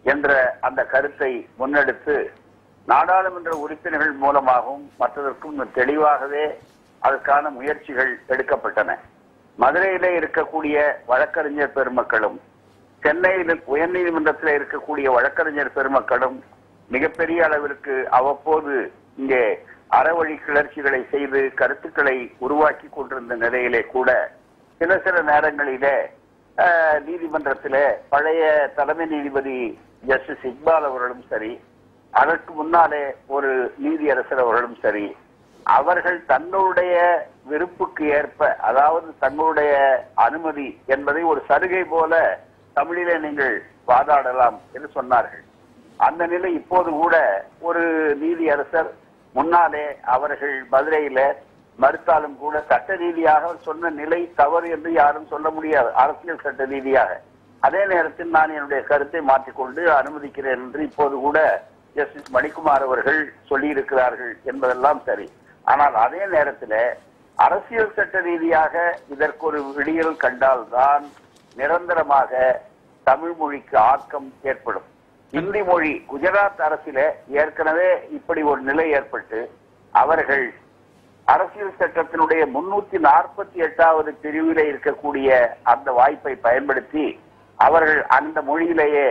[SPEAKER 9] என்ற அந்த கருத்தை முன்னெடுத்து நாடாளுமன்ற உறுப்பினர்கள் மூலமாகவும் மற்றதற்கும் தெளிவாகவே அதற்கான முயற்சிகள் எடுக்கப்பட்டன. மதுரையிலே இருக்கக்கூடிய வழக்கறிஞர் பெருமக்களும் சென்னையில் உயர்நீதிமன்றத்தில் இருக்கக்கூடிய வழக்கறிஞர் பெருமக்களும் மிகப்பெரிய அளவிற்கு அவ்வப்போது இங்கே அறவழி கிளர்ச்சிகளை செய்து கருத்துக்களை உருவாக்கி கொண்டிருந்த நிலையிலே கூட சில சில நேரங்களிலே நீதிமன்றத்திலே பழைய தலைமை நீதிபதி ஜஸ்டிஸ் இக்பால் அவர்களும் சரி அதற்கு முன்னாலே ஒரு நீதியரசர் அவர்களும் சரி அவர்கள் தன்னுடைய விருப்புக்கு ஏற்ப அதாவது தங்களுடைய அனுமதி என்பதை ஒரு சலுகை போல தமிழிலே நீங்கள் வாதாடலாம் என்று சொன்னார்கள். அந்த நிலை இப்போது கூட ஒரு நீதியரசர் முன்னாலே அவர்கள் மதுரையில மறுத்தாலும் கூட சட்ட ரீதியாக சொன்ன நிலை தவறு என்று யாரும் சொல்ல முடியாது. அரசியல் சட்ட ரீதியாக. அதே நேரத்தில் நான் என்னுடைய கருத்தை மாற்றிக்கொண்டு அனுமதிக்கிறேன் என்று இப்போது கூட ஜஸ்டிஸ் மணிக்குமார் அவர்கள் சொல்லியிருக்கிறார்கள் என்பதெல்லாம் சரி. ஆனால் அதே நேரத்தில் அரசியல் சட்ட ரீதியாக இதற்கு ஒரு விடியல் கண்டால்தான் நிரந்தரமாக தமிழ் மொழிக்கு ஆக்கம் ஏற்படும். இந்தி மொழி குஜராத் அரசில ஏற்கனவே இப்படி ஒரு நிலை ஏற்பட்டு அவர்கள் அரசியல் சட்டத்தினுடைய முன்னூத்தி நாற்பத்தி எட்டாவது பிரிவில இருக்கக்கூடிய அந்த வாய்ப்பை பயன்படுத்தி அவர்கள் அந்த மொழியிலேயே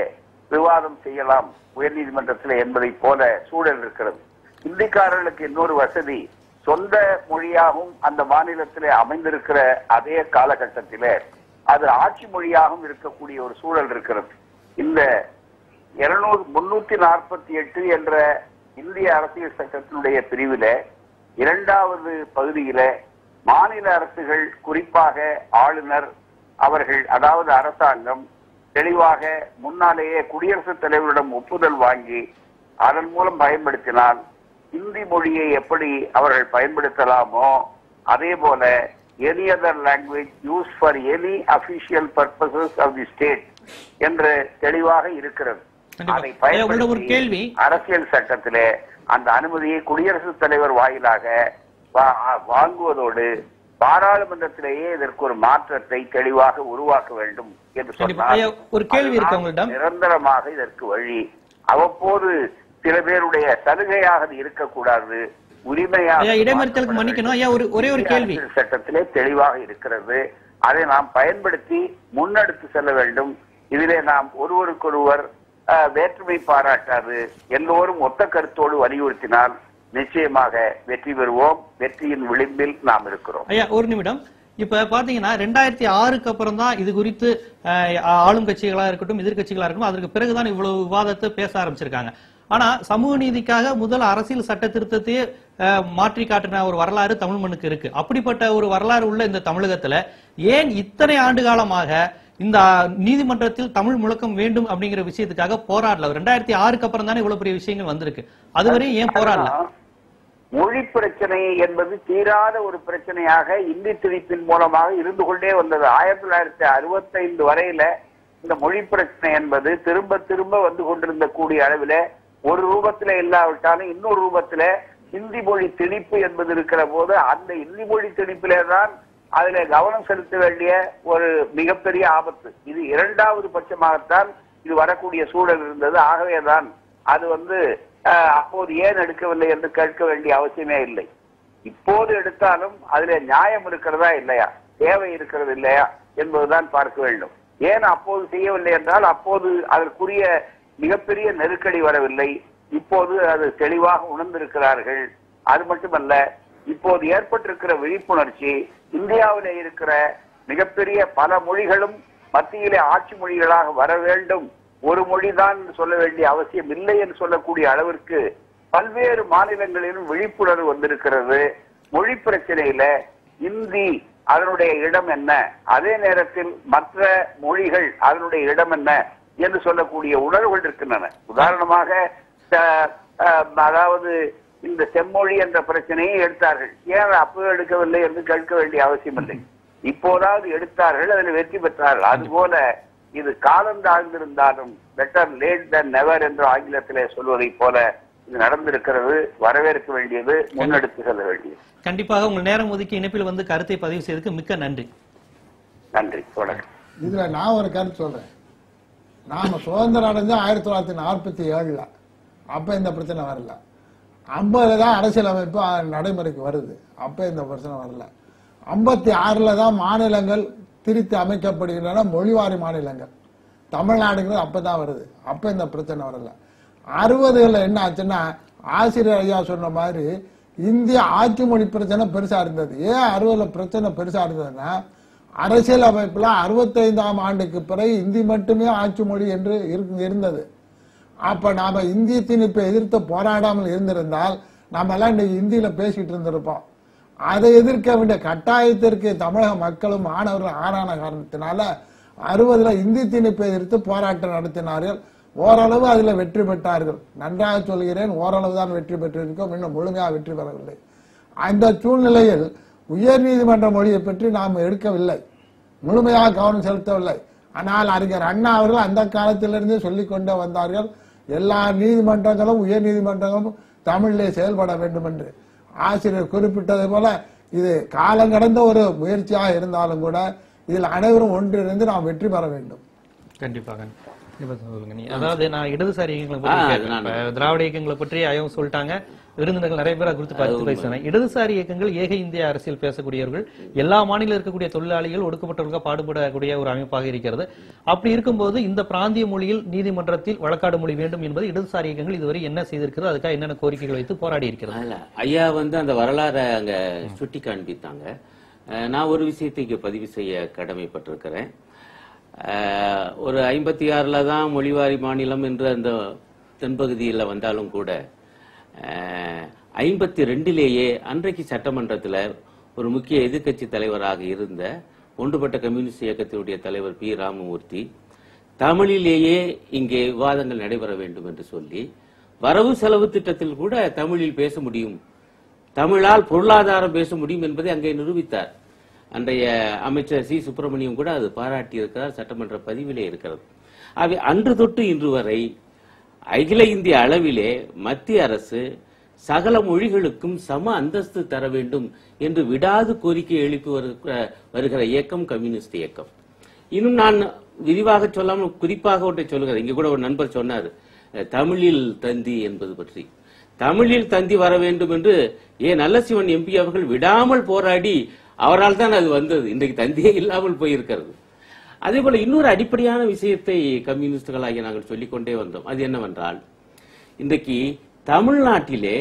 [SPEAKER 9] விவாதம் செய்யலாம் உயர்நீதிமன்றத்தில் என்பதை போல சூழல் இருக்கிறது. இந்திக்காரர்களுக்கு இன்னொரு வசதி சொந்த மொழியாகவும் அந்த மாநிலத்திலே அமைந்திருக்கிற அதே காலகட்டத்திலே அது ஆட்சி மொழியாகவும் இருக்கக்கூடிய ஒரு சூழல் இருக்கிறது. இந்த இருநூறு முன்னூத்தி நாற்பத்தி எட்டு என்ற இந்திய அரசியல் சட்டத்தினுடைய பிரிவில இரண்டாவது பகுதியில மாநில அரசுகள் குறிப்பாக ஆளுநர் அவர்கள் அதாவது அரசாங்கம் தெளிவாக முன்னாலேயே குடியரசுத் தலைவரிடம் ஒப்புதல் வாங்கி அதன் மூலம் பயன்படுத்தினால் இந்தி மொழியை எப்படி அவர்கள் பயன்படுத்தலாமோ அதே போல any other language use for any official purposes of the state என்று தெளிவாக இருக்கிறது. அதை. பயன்படுத்தி அரசியல் சட்டத்திலே அந்த அனுமதியை குடியரசுத் தலைவர் வாயிலாக வாங்குவதோடு பாராளுமன்றத்திலேயே இதற்கு ஒரு மாற்றத்தை தெளிவாக உருவாக்க வேண்டும் என்று. சொன்னால்
[SPEAKER 1] ஐயா, ஒரு கேள்வி இருக்கு
[SPEAKER 9] அதுதான்
[SPEAKER 1] உங்களிடம்.
[SPEAKER 9] நிரந்தரமாக இதற்கு வழி அவ்வப்போது சில பேருடைய சலுகையாக இருக்கக்கூடாது உரிமையாக
[SPEAKER 1] இடைமறித்தலுக்கு மன்னிக்கணும். ஐயா, ஒரு- ஒரே ஒரு கேள்வி.
[SPEAKER 9] சட்டத்திலே தெளிவாக இருக்கிறது அதை நாம் பயன்படுத்தி முன்னெடுத்து செல்ல வேண்டும் இதிலே நாம் ஒருவருக்கொருவர் வேற்றுமை பாராட்டாது எல்லோரும் ஒத்த கருத்தோடு வலியுறுத்தினால் நிச்சயமாக வெற்றி பெறுவோம். வெற்றியின் விளிம்பில் நாம் இருக்கிறோம்.
[SPEAKER 1] ஐயா ஒரு நிமிடம். இப்ப பாத்தீங்கன்னா ரெண்டாயிரத்தி ஆறுக்கு அப்புறம் தான் இது குறித்து ஆளும் கட்சிகளா இருக்கட்டும் எதிர்கட்சிகளா இருக்கட்டும் அதற்கு பிறகுதான் இவ்வளவு விவாதத்தை பேச ஆரம்பிச்சிருக்காங்க. ஆனா சமூக நீதிக்காக முதல் அரசியல் சட்ட திருத்தத்தையே மாற்றி காட்டின ஒரு வரலாறு தமிழ் மண்ணுக்கு இருக்கு. அப்படிப்பட்ட ஒரு வரலாறு உள்ள இந்த தமிழகத்துல ஏன் இத்தனை ஆண்டு காலமாக இந்த நீதிமன்றத்தில் தமிழ் முழக்கம் வேண்டும் அப்படிங்கிற விஷயத்துக்காக போராடல. ரெண்டாயிரத்தி ஆறுக்கு அப்புறம் தானே இவ்வளவு பெரிய விஷயங்கள் வந்திருக்கு. அதுவரை ஏன் போராடல?
[SPEAKER 9] மொழி பிரச்சனை என்பது தீராத ஒரு பிரச்சனையாக இந்தி திணிப்பின் மூலமாக இருந்து கொண்டே வந்தது. ஆயிரத்தி தொள்ளாயிரத்தி அறுபத்தைந்து வரையில இந்த மொழி பிரச்சனை என்பது திரும்ப திரும்ப வந்து கொண்டிருந்த கூடிய அளவில ஒரு ரூபத்துல இல்லாவிட்டாலும் இன்னொரு ரூபத்துல ஹிந்தி மொழி திணிப்பு என்பது இருக்கிற போது அந்த ஹிந்தி மொழி திணிப்பிலே தான் அதுல கவனம் செலுத்த வேண்டிய ஒரு மிகப்பெரிய ஆபத்து. இது இரண்டாவது பட்சமாகத்தான் இது வரக்கூடிய சூழல் இருந்தது. ஆகவேதான் அது வந்து அப்போது ஏன் எடுக்கவில்லை என்று கேட்க வேண்டிய அவசியமே இல்லை. இப்போது எடுத்தாலும் அதுல நியாயம் இருக்கிறதா இல்லையா? தேவை இருக்கிறது இல்லையா? என்பதுதான் பார்க்க வேண்டும். ஏன் அப்போது செய்யவில்லை என்றால் அப்போது அதற்குரிய மிகப்பெரிய நெருக்கடி வரவில்லை. இப்போது அது தெளிவாக உணர்ந்திருக்கிறார்கள். அது மட்டுமல்ல இப்போது ஏற்பட்டிருக்கிற விழிப்புணர்ச்சி இந்தியாவிலே இருக்கிற மிகப்பெரிய பல மொழிகளும் மத்தியிலே ஆட்சி மொழிகளாக வர வேண்டும். ஒரு மொழிதான் சொல்ல வேண்டிய அவசியம் இல்லை என்று சொல்லக்கூடிய அளவிற்கு பல்வேறு மாநிலங்களிலும் விழிப்புணர்வு வந்திருக்கிறது. மொழி பிரச்சனையில இந்தி அதனுடைய இடம் என்ன? அதே நேரத்தில் மற்ற மொழிகள் அதனுடைய இடம் என்ன என்று சொல்லக்கூடிய உணர்வுகள் இருக்கின்றன. உதாரணமாக அதாவது இந்த செம்மொழி என்ற பிரச்சனையை எடுத்தார்கள். ஏன் அப்பவே எடுக்கவில்லை என்று கேட்க வேண்டிய அவசியம் இல்லை. இப்போதாவது எடுத்தார்கள் அதில் வெற்றி பெற்றார்கள். அதுபோல இது காலம் தாழ்ந்திருந்தாலும் பெட்டர் லேட் than நெவர் என்று ஆங்கிலத்திலே சொல்வதைப் போல இது நடந்திருக்கிறது வரவேற்க வேண்டியது முன்னெடுத்து செல்ல வேண்டியது.
[SPEAKER 1] கண்டிப்பாக உங்கள் நேரம் ஒதுக்கி இணைப்பில் வந்து கருத்தை பதிவு செய்ததுக்கு மிக்க நன்றி.
[SPEAKER 9] நன்றி வணக்கம்.
[SPEAKER 2] இதுல நான் ஒரு கருத்து சொல்றேன். நாம சுதந்திரம் அடைஞ்சு ஆயிரத்தி தொள்ளாயிரத்தி நாற்பத்தி ஏழுல அப்ப இந்த பிரச்சனை வரல. ஐம்பதுல தான் அரசியலமைப்பு நடைமுறைக்கு வருது. அப்போ இந்த பிரச்சனை வரல. ஐம்பத்தி ஆறில் தான் மாநிலங்கள் திருத்தி அமைக்கப்படுகின்றன மொழிவாரி மாநிலங்கள். தமிழ்நாடுங்கிறது அப்போ தான் வருது. அப்போ இந்த பிரச்சனை வரல. அறுபதுகளில் என்ன ஆச்சுன்னா ஆசிரியர் ஐயா சொன்ன மாதிரி இந்திய ஆட்சி மொழி பிரச்சனை பெருசாக இருந்தது. ஏன் அறுபதில் பிரச்சனை பெருசாக இருந்ததுன்னா அரசியல் அமைப்பில் அறுபத்தைந்தாம் ஆண்டுக்கு பிறகு இந்தி மட்டுமே ஆட்சி மொழி என்று இரு- இருந்தது. அப்ப நாம இந்திய திணிப்பை எதிர்த்து போராடாமல் இருந்திருந்தால் நாம எல்லாம் இன்னைக்கு இந்தியில பேசிட்டு இருந்திருப்போம். அதை எதிர்க்க வேண்டிய கட்டாயத்திற்கு தமிழக மக்களும் மாணவர்கள் ஆறான காரணத்தினால அறுபதுல இந்தி திணிப்பை எதிர்த்து போராட்டம் நடத்தினார்கள். ஓரளவு அதுல வெற்றி பெற்றார்கள். நன்றாக சொல்கிறேன் ஓரளவு தான் வெற்றி பெற்றிருக்கோம். இன்னும் முழுமையாக வெற்றி பெறவில்லை. அந்த சூழ்நிலையில் உயர் நீதிமன்ற மொழியை பற்றி நாம் எடுக்கவில்லை. முழுமையாக கவனம் செலுத்தவில்லை. ஆனால் அறிஞர் அண்ணா அவர்கள் அந்த காலத்திலிருந்தே சொல்லிக்கொண்டே வந்தார்கள். எல்லா நீதிமன்றங்களும் உயர் நீதிமன்றங்களும் தமிழிலே செயல்பட வேண்டும் என்று ஆசிரியர் குறிப்பிட்டது போல இது காலங்கடந்த ஒரு முயற்சியாக இருந்தாலும் கூட இதில் அனைவரும் ஒன்றிணைந்து நாம் வெற்றி பெற வேண்டும்.
[SPEAKER 1] கண்டிப்பாக இப்ப சொல்லுங்க நீ. அதாவது நான் இடதுசாரி இயக்கங்களை திராவிட இயக்கங்களை பற்றி ஐயம் சொல்லிட்டாங்க. விருந்தினர்கள் நிறைய பேர் குறித்து பார்த்து பேசினாங்க இடதுசாரி இயக்கங்கள் ஏக இந்திய அரசியல் பேசக்கூடியவர்கள். எல்லா மாநில இருக்கக்கூடிய தொழிலாளிகள் ஒடுக்கப்பட்டவர்கள் பாடுபடக்கூடிய ஒரு அமைப்பாக இருக்கிறது. அப்படி இருக்கும்போது இந்த பிராந்திய மொழியில் நீதிமன்றத்தில் வழக்காடு மொழி வேண்டும் என்பது இடதுசாரி இயக்கங்கள் இதுவரை என்ன செய்திருக்கிறது அதுக்காக என்னென்ன கோரிக்கைகள் வைத்து போராடி இருக்கிறது.
[SPEAKER 3] ஐயா வந்து அந்த வரலாறை அங்க சுட்டி காண்பித்தாங்க. நான் ஒரு விஷயத்தை இங்க பதிவு செய்ய கடமைப்பட்டிருக்கிறேன். ஒரு ஐம்பத்தி ஆறுல தான் மொழிவாரி மாநிலம் என்று அந்த தென்பகுதியில் வந்தாலும் கூட ஐம்பத்தி ரெண்டிலேயே அன்றைக்கு சட்டமன்றத்தில் ஒரு முக்கிய எதிர்க்கட்சி தலைவராக இருந்த ஒன்றுபட்ட கம்யூனிஸ்ட் இயக்கத்தினுடைய தலைவர் பி. ராமமூர்த்தி தமிழிலேயே இங்கே விவாதங்கள் நடைபெற வேண்டும் என்று சொல்லி வரவு செலவு திட்டத்தில் கூட தமிழில் பேச முடியும். தமிழால் பொருளாதாரம் பேச முடியும் என்பதை அங்கே நிரூபித்தார். அன்றைய அமைச்சர் சி. சுப்பிரமணியம் கூட அது பாராட்டி இருக்கிறார் சட்டமன்ற பதிவிலே இருக்கிறது. அவை அன்று தொட்டு இன்று வரை அகில இந்திய அளவிலே மத்திய அரசு சகல மொழிகளுக்கும் சம அந்தஸ்து தர வேண்டும் என்று விடாது கோரிக்கை எழுப்பி வருகிற- வருகிற இயக்கம் கம்யூனிஸ்ட் இயக்கம். இன்னும் நான் விரிவாக சொல்லாமல் குறிப்பாக ஒன்றை சொல்லுகிறேன். இங்க கூட ஒரு நண்பர் சொன்னார் தமிழில் தந்தி என்பது பற்றி. தமிழில் தந்தி வர வேண்டும் என்று ஏ. நல்லசிவன் எம்பி அவர்கள் விடாமல் போராடி அவரால் தான் அது வந்தது. இன்றைக்கு தந்தியே இல்லாமல் போயிருக்கிறது. அதே போல இன்னொரு அடிப்படையான விஷயத்தை கம்யூனிஸ்டுகளாகிய நாங்கள் சொல்லிக்கொண்டே வந்தோம். அது என்னவென்றால் இன்றைக்கு தமிழ்நாட்டிலே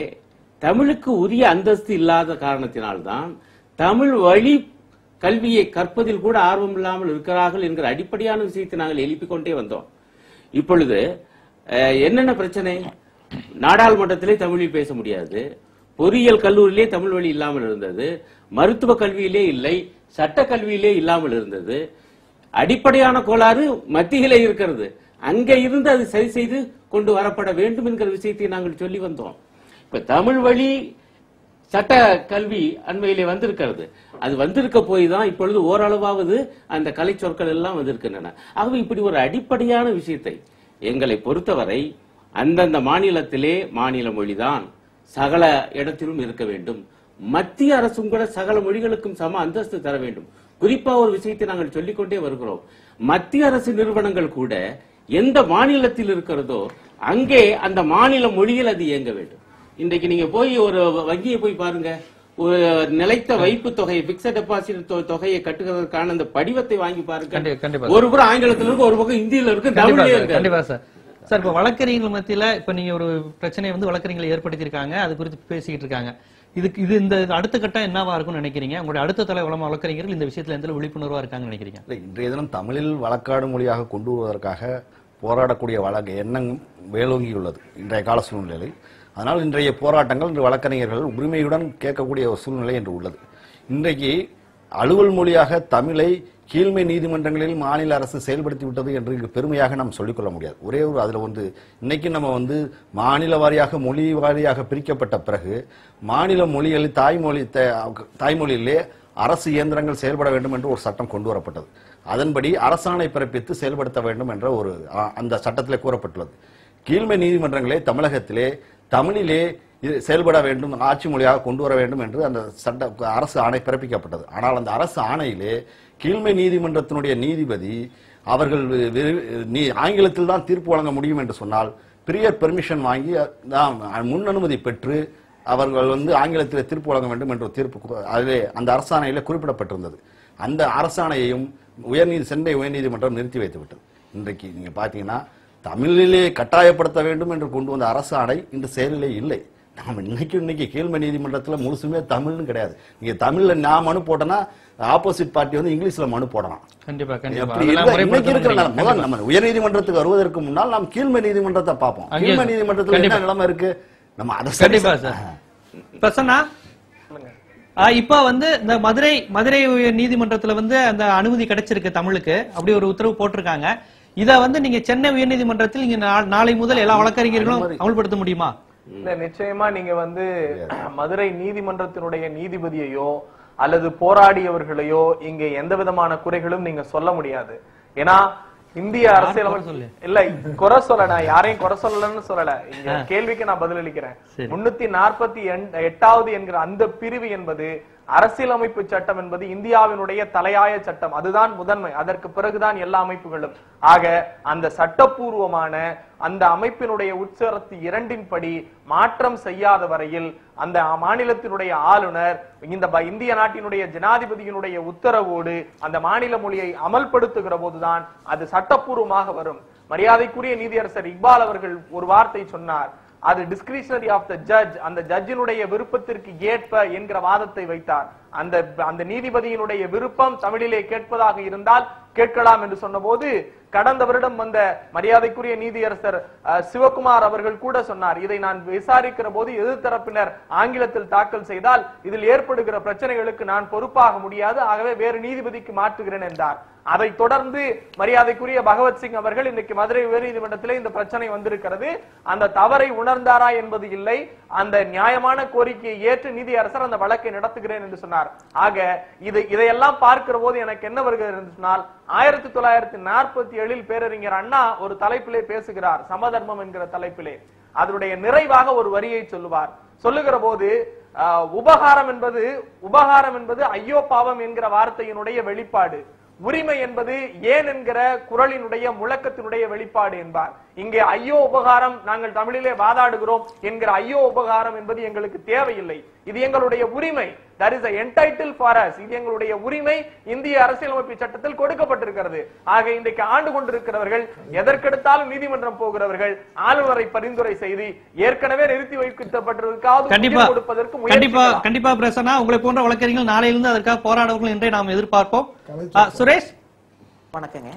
[SPEAKER 3] தமிழுக்கு உரிய அந்தஸ்து இல்லாத காரணத்தினால்தான் தமிழ் வழி கல்வியை கற்பதில் கூட ஆர்வம் இல்லாமல் இருக்கிறார்கள் என்கிற அடிப்படையான விஷயத்தை நாங்கள் எழுப்பிக் கொண்டே வந்தோம். இப்பொழுது என்னென்ன பிரச்சனை? நாடாளுமன்றத்திலே தமிழில் பேச முடியாது. பொறியியல் கல்லூரியிலே தமிழ் வழி இல்லாமல் இருந்தது. மருத்துவ கல்வியிலே இல்லை. சட்ட கல்வியிலே இல்லாமல் இருந்தது. அடிப்படையான கோளாறு மத்தியிலே இருக்கிறது. அங்க இருந்து அது சரி செய்து கொண்டு வரப்பட வேண்டும் என்கிற விஷயத்தை நாங்கள் சொல்லி வந்தோம். இப்ப தமிழ் வழி சட்ட கல்வி அண்மையிலே வந்திருக்கிறது. அது வந்திருக்க போய் தான் இப்பொழுது ஓரளவாவது அந்த கலை சொற்கள் எல்லாம் வந்திருக்கின்றன. ஆகவே இப்படி ஒரு அடிப்படையான விஷயத்தை எங்களை பொறுத்தவரை அந்தந்த மாநிலத்திலே மாநில மொழிதான் சகல இடத்திலும் இருக்க வேண்டும். மத்திய அரசும் கூட சகல மொழிகளுக்கும் சம அந்தஸ்து தர வேண்டும். குறிப்பா ஒரு விஷயத்தை நாங்கள் சொல்லிக்கொண்டே வருகிறோம். மத்திய அரசு நிறுவனங்கள் கூட எந்த மாநிலத்தில் இருக்கிறதோ அங்கே அந்த மாநில மொழியில் அது இயங்க வேண்டும். இன்றைக்கு நீங்க போய் ஒரு வங்கியை போய் பாருங்க. ஒரு நிலைத்த வைப்பு தொகை பிக்சட் டெபாசிட் தொகையை கட்டுகிறதுக்கான அந்த படிவத்தை வாங்கி பாருங்க. ஒரு புறம் ஆங்கிலத்தில் இருக்கு ஒரு பக்கம் இந்தியில இருக்கு
[SPEAKER 1] கண்டிப்பா
[SPEAKER 3] தமிழ்லயே
[SPEAKER 1] சார்,
[SPEAKER 3] இருக்கு
[SPEAKER 1] கண்டிப்பா சார் சார் இப்ப வழக்கறிஞர்கள் மத்தியில இப்ப நீங்க ஒரு பிரச்சனையை வந்து வழக்கறிஞர்கள் ஏற்படுத்தியிருக்காங்க. அது குறித்து பேசிக்கிட்டு இருக்காங்க. இதுக்கு இது இந்த அடுத்த கட்டம் என்னவா இருக்கும்னு நினைக்கிறீங்க? உங்களுடைய அடுத்த தலை வளம் வழக்கறிஞர்கள் இந்த விஷயத்துல எந்த விழிப்புணர்வாக விழிப்புணர்வா இருக்காங்கன்னு நினைக்கிறீங்க?
[SPEAKER 4] இல்லை, இன்றைய தினம் தமிழில் வழக்காடு மொழியாக கொண்டு வருவதற்காக போராடக்கூடிய வழக்கு எண்ணம் மேலோங்கியுள்ளது இன்றைய கால சூழ்நிலையில். அதனால் இன்றைய போராட்டங்கள் இன்று வழக்கறிஞர்கள் உரிமையுடன் கேட்கக்கூடிய ஒரு சூழ்நிலை என்று உள்ளது. இன்றைக்கு அலுவல் மொழியாக தமிழை கீழ்மை நீதிமன்றங்களில் மாநில அரசு செயல்படுத்தி விட்டது என்று இங்கு பெருமையாக நாம் சொல்லிக்கொள்ள முடியாது. ஒரே ஒரு அதில் வந்து இன்னைக்கு நம்ம வந்து மாநில வாரியாக மொழி வாரியாக பிரிக்கப்பட்ட பிறகு மாநில மொழிகளில் தாய்மொழி தாய்மொழியிலே அரசு இயந்திரங்கள் செயல்பட வேண்டும் என்று ஒரு சட்டம் கொண்டு வரப்பட்டது. அதன்படி அரசாணை பிறப்பித்து செயல்படுத்த வேண்டும் என்ற ஒரு அந்த சட்டத்திலே கூறப்பட்டுள்ளது. கீழ்மை நீதிமன்றங்களே தமிழகத்திலே தமிழிலே இது செயல்பட வேண்டும் ஆட்சி மொழியாக கொண்டு வர வேண்டும் என்று அந்த சட்ட அரசு ஆணை பிறப்பிக்கப்பட்டது. ஆனால் அந்த அரசு ஆணையிலே கீழ்மை நீதிமன்றத்தினுடைய நீதிபதி அவர்கள் நீ- ஆங்கிலத்தில் தான் தீர்ப்பு வழங்க முடியும் என்று சொன்னால் பிரியர் பெர்மிஷன் வாங்கி முன் அனுமதி பெற்று அவர்கள் வந்து ஆங்கிலத்தில் தீர்ப்பு வழங்க வேண்டும் என்ற தீர்ப்பு கு- அதிலே அந்த அரசாணையில் குறிப்பிடப்பட்டிருந்தது. அந்த அரசாணையையும் உயர்நீதி சென்னை உயர்நீதிமன்றம் நிறுத்தி வைத்து விட்டது. இன்றைக்கு நீங்கள் பார்த்தீங்கன்னா தமிழிலே கட்டாயப்படுத்த வேண்டும் என்று கொண்டு வந்த அரசாணை இன்று செயலிலே இல்லை. நாம இன்னைக்கு இன்னைக்கு கீழ்மை நீதிமன்றத்துல முழுசுமே தமிழ்னு கிடையாது. நீங்க தமிழ்ல நான் மனு போட்டேன்னா ஆப்போசிட் பார்ட்டி வந்து இங்கிலீஷ்ல மனு போடலாம். இன்னைக்கு இருக்கிற நம்ம உயர் நீதிமன்றத்துக்கு வருவதற்கு முன்னால் நாம் கீழ்மை நீதிமன்றத்தை பார்ப்போம். கீழ்மை நீதிமன்றத்துல என்ன. நிலைமை இருக்கு? நம்ம அதை
[SPEAKER 1] கண்டிப்பா சார். பிரசன்னா? ஆ, இப்ப வந்து இந்த மதுரை மதுரை உயர் நீதிமன்றத்துல வந்து அந்த அனுமதி கிடைச்சிருக்கு தமிழுக்கு. அப்படி ஒரு உத்தரவு போட்டிருக்காங்க. இத வந்து நீங்க சென்னை உயர்நீதிமன்றத்தில் நீங்க நா- நாளை முதல் எல்லா வழக்கறிஞர்களும் அமல்படுத்த முடியுமா?
[SPEAKER 6] இல்ல நிச்சயமா நீங்க வந்து மதுரை நீதிமன்றத்தினுடைய நீதிபதியையோ அல்லது போராடியவர்களையோ இங்க எந்த விதமான குறைகளும் நீங்க சொல்ல முடியாது. ஏன்னா இந்திய அரசியலமைப்பு இல்ல குறை சொல்ல நான் யாரையும் குறை சொல்லலன்னு சொல்லல. இங்க கேள்விக்கு நான் பதிலளிக்கிறேன். முன்னூத்தி நாற்பத்தி எட்டாவது என்கிற அந்த பிரிவு என்பது அரசியலமைப்பு சட்டம் என்பது இந்தியாவினுடைய தலையாய சட்டம். அதுதான் முதன்மை. அதற்கு பிறகுதான் எல்லா அமைப்புகளும். ஆக அந்த சட்டப்பூர்வமான அந்த அமைப்பினுடைய உட்சரத்து இரண்டின்படி மாற்றம் செய்யாத வரையில் அந்த மாநிலத்தினுடைய ஆளுநர் இந்த ப- இந்திய நாட்டினுடைய ஜனாதிபதியினுடைய உத்தரவோடு அந்த மாநில மொழியை அமல்படுத்துகிற போதுதான் அது சட்டப்பூர்வமாக வரும். மரியாதைக்குரிய நீதியரசர் இக்பால் அவர்கள் ஒரு வார்த்தை சொன்னார். அது டிஸ்கிரிஷனரி ஆஃப் த ஜட்ஜ் அந்த ஜட்ஜினுடைய விருப்பத்திற்கு ஏற்ப என்கிற வாதத்தை வைத்தார். அந்த அந்த நீதிபதியினுடைய விருப்பம் தமிழிலே கேட்பதாக இருந்தால் கேட்கலாம் என்று சொன்னபோது கடந்த வருடம் வந்த மரியாதைக்குரிய நீதியரசர் சிவகுமார் அவர்கள் கூட சொன்னார் இதை நான் விசாரிக்கிற போது எதிர்த்தரப்பினர் ஆங்கிலத்தில் தாக்கல் செய்தால் இதில் ஏற்படுகிற பிரச்சனைகளுக்கு நான் பொறுப்பாக முடியாது ஆகவே வேறு நீதிபதிக்கு மாற்றுகிறேன் என்றார். அதை தொடர்ந்து மரியாதைக்குரிய பகவத்சிங் அவர்கள் இன்னைக்கு மதுரை உயர்நீதிமன்றத்திலே இந்த பிரச்சனை வந்திருக்கிறது. அந்த தவறை உணர்ந்தாரா என்பது இல்லை. அந்த நியாயமான கோரிக்கையை ஏற்று நீதியரசர் அந்த வழக்கை நடத்துகிறேன் என்று சொன்னார். ஆக இது இதையெல்லாம் பார்க்கிற போது எனக்கு என்ன வருகிறது என்று ஆயிரத்தி தொள்ளாயிரத்தி நாற்பத்தி ஏழில் பேரறிஞர் அண்ணா ஒரு தலைப்பிலே பேசுகிறார் சமதர்மம் என்கிற தலைப்பிலே. அதனுடைய நிறைவாக ஒரு வரியை சொல்லுவார். சொல்லுகிற போது உபகாரம் என்பது உபகாரம் என்பது ஐயோ பாவம் என்கிற வார்த்தையினுடைய வெளிப்பாடு. உரிமை என்பது ஏன் என்கிற குரலினுடைய முழக்கத்தினுடைய வெளிப்பாடு என்பார். இங்கே ஐயோ உபகாரம் நாங்கள் தமிழிலே வாதாடுகிறோம் என்கிற ஐயோ உபகாரம் என்பது எங்களுக்கு தேவையில்லை. இது எங்களுடைய உரிமை. That is entitled for us. இது எங்களுடைய உரிமை. இந்திய அரசியலமைப்பு சட்டத்தில் கொடுக்கப்பட்டிருக்கிறது. ஆக இன்றைக்கு ஆண்டு கொண்டிருக்கிறவர்கள் எதற்கெடுத்தாலும் நீதிமன்றம் போகிறவர்கள் ஆளுநரை பரிந்துரை செய்து ஏற்கனவே நிறுத்தி வைக்கப்பட்டிருக்காவது
[SPEAKER 1] கண்டிப்பா
[SPEAKER 6] கொடுப்பதற்கு
[SPEAKER 1] கண்டிப்பா. கண்டிப்பா பிரசன்னா உங்களை போன்ற வழக்கறிஞர்கள் நாளையிலிருந்து அதற்காக போராடுவார்கள் என்றே நாம் எதிர்பார்ப்போம். சுரேஷ்?
[SPEAKER 7] வணக்கங்க.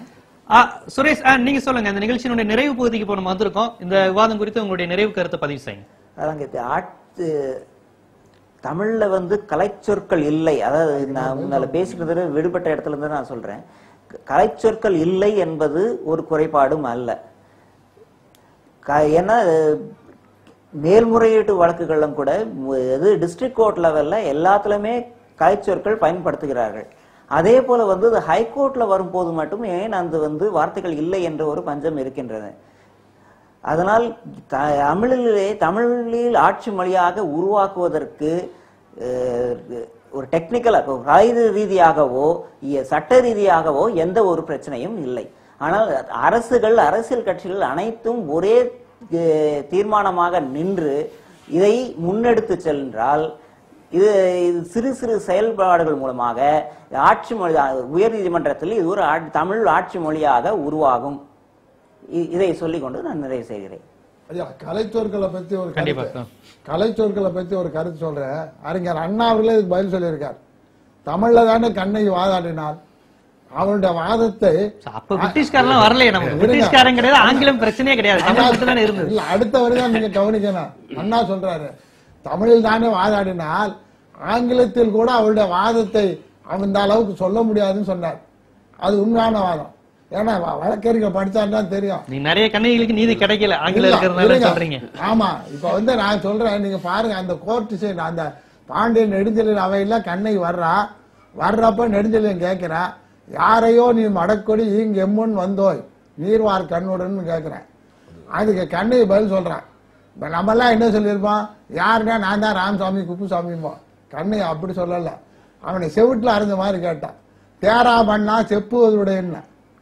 [SPEAKER 1] சுரேஷ் நீங்க சொல்லுங்க. இந்த நிகழ்ச்சியினுடைய நிறைவு பகுதிக்கு நம்ம வந்திருக்கோம். இந்த விவாதம் குறித்து உங்களுடைய நிறைவு கருத்தை பதிவு செய்யுங்க.
[SPEAKER 7] அதாங்க இது ஆட்டு தமிழ்ல வந்து கலைச்சொற்கள் இல்லை. அதாவது நான் முன்னால பேசினது விடுபட்ட இடத்துல இருந்து நான் சொல்றேன். கலைச்சொற்கள் இல்லை என்பது ஒரு குறைபாடும் அல்ல. ஏன்னா மேல்முறையீட்டு வழக்குகளும் கூட இது டிஸ்ட்ரிக்ட் கோர்ட் லெவல்ல எல்லாத்துலயுமே கலைச்சொற்கள் பயன்படுத்துகிறார்கள். அதே போல வந்து ஹைகோர்ட்ல வரும்போது மட்டும் ஏன் அந்த வந்து வார்த்தைகள் இல்லை என்ற ஒரு பஞ்சம் இருக்கின்றது. அதனால் த- தமிழிலே தமிழில் ஆட்சி மொழியாக உருவாக்குவதற்கு ஒரு டெக்னிக்கலாக ஆயுத ரீதியாகவோ சட்ட ரீதியாகவோ எந்த ஒரு பிரச்சனையும் இல்லை. ஆனால் அரசுகள் அரசியல் கட்சிகள் அனைத்தும் ஒரே தீர்மானமாக நின்று இதை முன்னெடுத்து சென்றால் இது இது சிறு சிறு செயல்பாடுகள் மூலமாக ஆட்சி மொழி உயர் நீதிமன்றத்தில் இது ஒரு ஆட்- தமிழ் ஆட்சி மொழியாக உருவாகும். இதை சொல்லிக்கொண்டு நான் நிறைவு செய்கிறேன்.
[SPEAKER 2] ஐயா கலைச்சொற்களை பத்தி ஒரு
[SPEAKER 1] கண்டிப்பா.
[SPEAKER 2] கருத்து கலைச்சொற்களை பத்தி ஒரு கருத்து சொல்றேன் அறிஞர் அண்ணா அவர்களே இதுக்கு பதில் சொல்லியிருக்கார். தமிழ்ல தானே கண்ணகி வாதாடினார். அவருடைய வாதத்தை
[SPEAKER 1] அப்ப பிரிட்டிஷ்காரெல்லாம் வரலையே நமக்கு.
[SPEAKER 2] இருங்க.
[SPEAKER 1] பிரிட்டிஷ்காரன் கிடையாது ஆங்கிலம் பிரச்சனையே கிடையாது. தானே இருந்தது.
[SPEAKER 2] இல்ல அடுத்த வரைதான் நீங்க கவனிக்கணும். அண்ணா சொல்றாரு தமிழில் தானே வாதாடினால் ஆங்கிலத்தில் கூட அவருடைய வாதத்தை அந்த அளவுக்கு சொல்ல முடியாதுன்னு சொன்னார். அது உண்மையான வாதம். ஏன்னா வழக்கறிஞர் படிச்சாருன்னா தெரியும்.
[SPEAKER 1] நீ நிறைய கண்ணகிகளுக்கு நீதி கிடைக்கல. ஆங்கிலம்
[SPEAKER 2] இல்ல,
[SPEAKER 1] இருக்கிறதுனால. சொல்றீங்க.
[SPEAKER 2] ஆமா இப்ப வந்து நான் சொல்றேன் நீங்க பாருங்க அந்த கோர்ட் அந்த பாண்டியன் நெடுஞ்செழியன் அவையில கண்ணை வர்றா. வர்றப்ப நெடுஞ்செழியன் கேட்கிறா யாரையோ நீ மடக்கொடி இங்க எம்முன் வந்தோய். நீர்வார் கண்ணுடன் கேட்கிறேன் அதுக்கு கண்ணை பதில் சொல்றான். இப்ப நம்ம எல்லாம் என்ன சொல்லியிருப்போம்? யாருன்னா நான் தான் ராமசாமி குப்புசாமிம்போம் கண்ணை அப்படி சொல்லல. அவனை செவிட்டுல அரைஞ்ச மாதிரி கேட்டான் தேரா பண்ணா செப்புவதுடைய என்ன?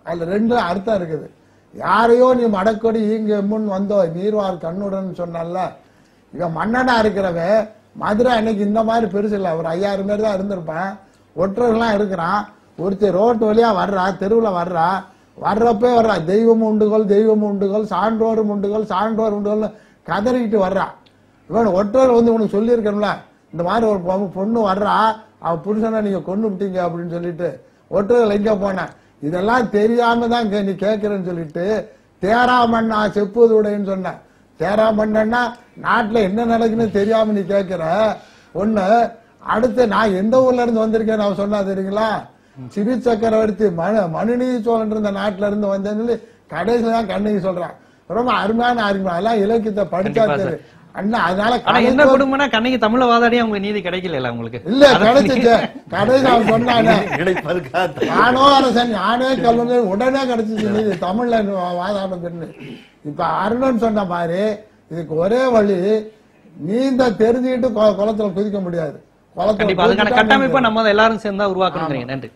[SPEAKER 2] அதுல ரெண்டும் அர்த்தம் இருக்குது. யாரையோ நீ மடக்கொடி இங்க முன் வந்தோ நீர்வார் கண்ணுடன் சொன்னல இவன் மன்னனா இருக்கிறவன் மதுரை அன்னைக்கு இந்த மாதிரி பெருசு இல்லை. ஒரு ஐயாயிரம் பேர் தான் இருந்திருப்பான். ஒற்றர்கள்லாம் இருக்கிறான். ஒருத்தர் ரோட்டு வழியா வர்றா தெருவில் வர்றா. வர்றப்பே வர்றா. தெய்வம் உண்டுகள் தெய்வம் உண்டுகள் சான்றோரும் உண்டுகள் சான்றோர் உண்டுகள்னு கதறிக்கிட்டு வர்றா. இவன் ஒற்றர் வந்து உனக்கு சொல்லியிருக்கணும்ல. இந்த மாதிரி ஒரு பொ- பொண்ணு வர்றா. அவன் புருஷனை நீங்க கொண்டு விட்டீங்க அப்படின்னு சொல்லிட்டு ஒற்றர்கள் எங்க போனேன் இதெல்லாம் தெரியாம தான் நீ கேட்கிறேன்னு சொல்லிட்டு தேராமண்ணா செப்புவதுடையன்னு சொன்னேன் சேராம பண்ணா நாட்டுல என்ன நடக்குன்னு தெரியாம நீ கேக்குற. ஒண்ணு அடுத்து நான் எந்த ஊர்ல இருந்து வந்திருக்கேன் நான் சொன்னா தெரியுங்களா? சிறு சக்கரவர்த்தி மனு மனுநீதி சோழன் இருந்த நாட்டுல இருந்து வந்தேன்னு சொல்லி கடைசியில தான் கண்ணகி சொல்றான் ரொம்ப அருமையான அறிமுகம் அதெல்லாம் இலக்கியத்தை படிச்சா தெரியும் அண்ணா அதனால
[SPEAKER 1] ஆனா என்ன
[SPEAKER 2] கடைசி-
[SPEAKER 1] குடும்பம்னா கண்ணகி தமிழ வாதாடியும் உங்களுக்கு நீதி கிடைக்கல உங்களுக்கு
[SPEAKER 2] இல்ல கிடைச்சிச்சு. கடைசி அவன் சொன்னானே
[SPEAKER 4] கிடைப்பதற்காக
[SPEAKER 2] நானோ அரசன் யானே கல்வன் உடனே கிடைச்சிச்சு நீதி. தமிழ்ல வாதாட பெண்ணு. இப்ப அருணன் சொன்ன மாதிரி இதுக்கு ஒரே வழி நீந்த தெரிஞ்சுக்கிட்டு கொ- குளத்துல குதிக்க முடியாது.
[SPEAKER 1] அதுக்கான கட்டமைப்பை நம்ம எல்லாரும் சேர்ந்தா உருவாக்கணுங்கிறீங்க. நன்றி.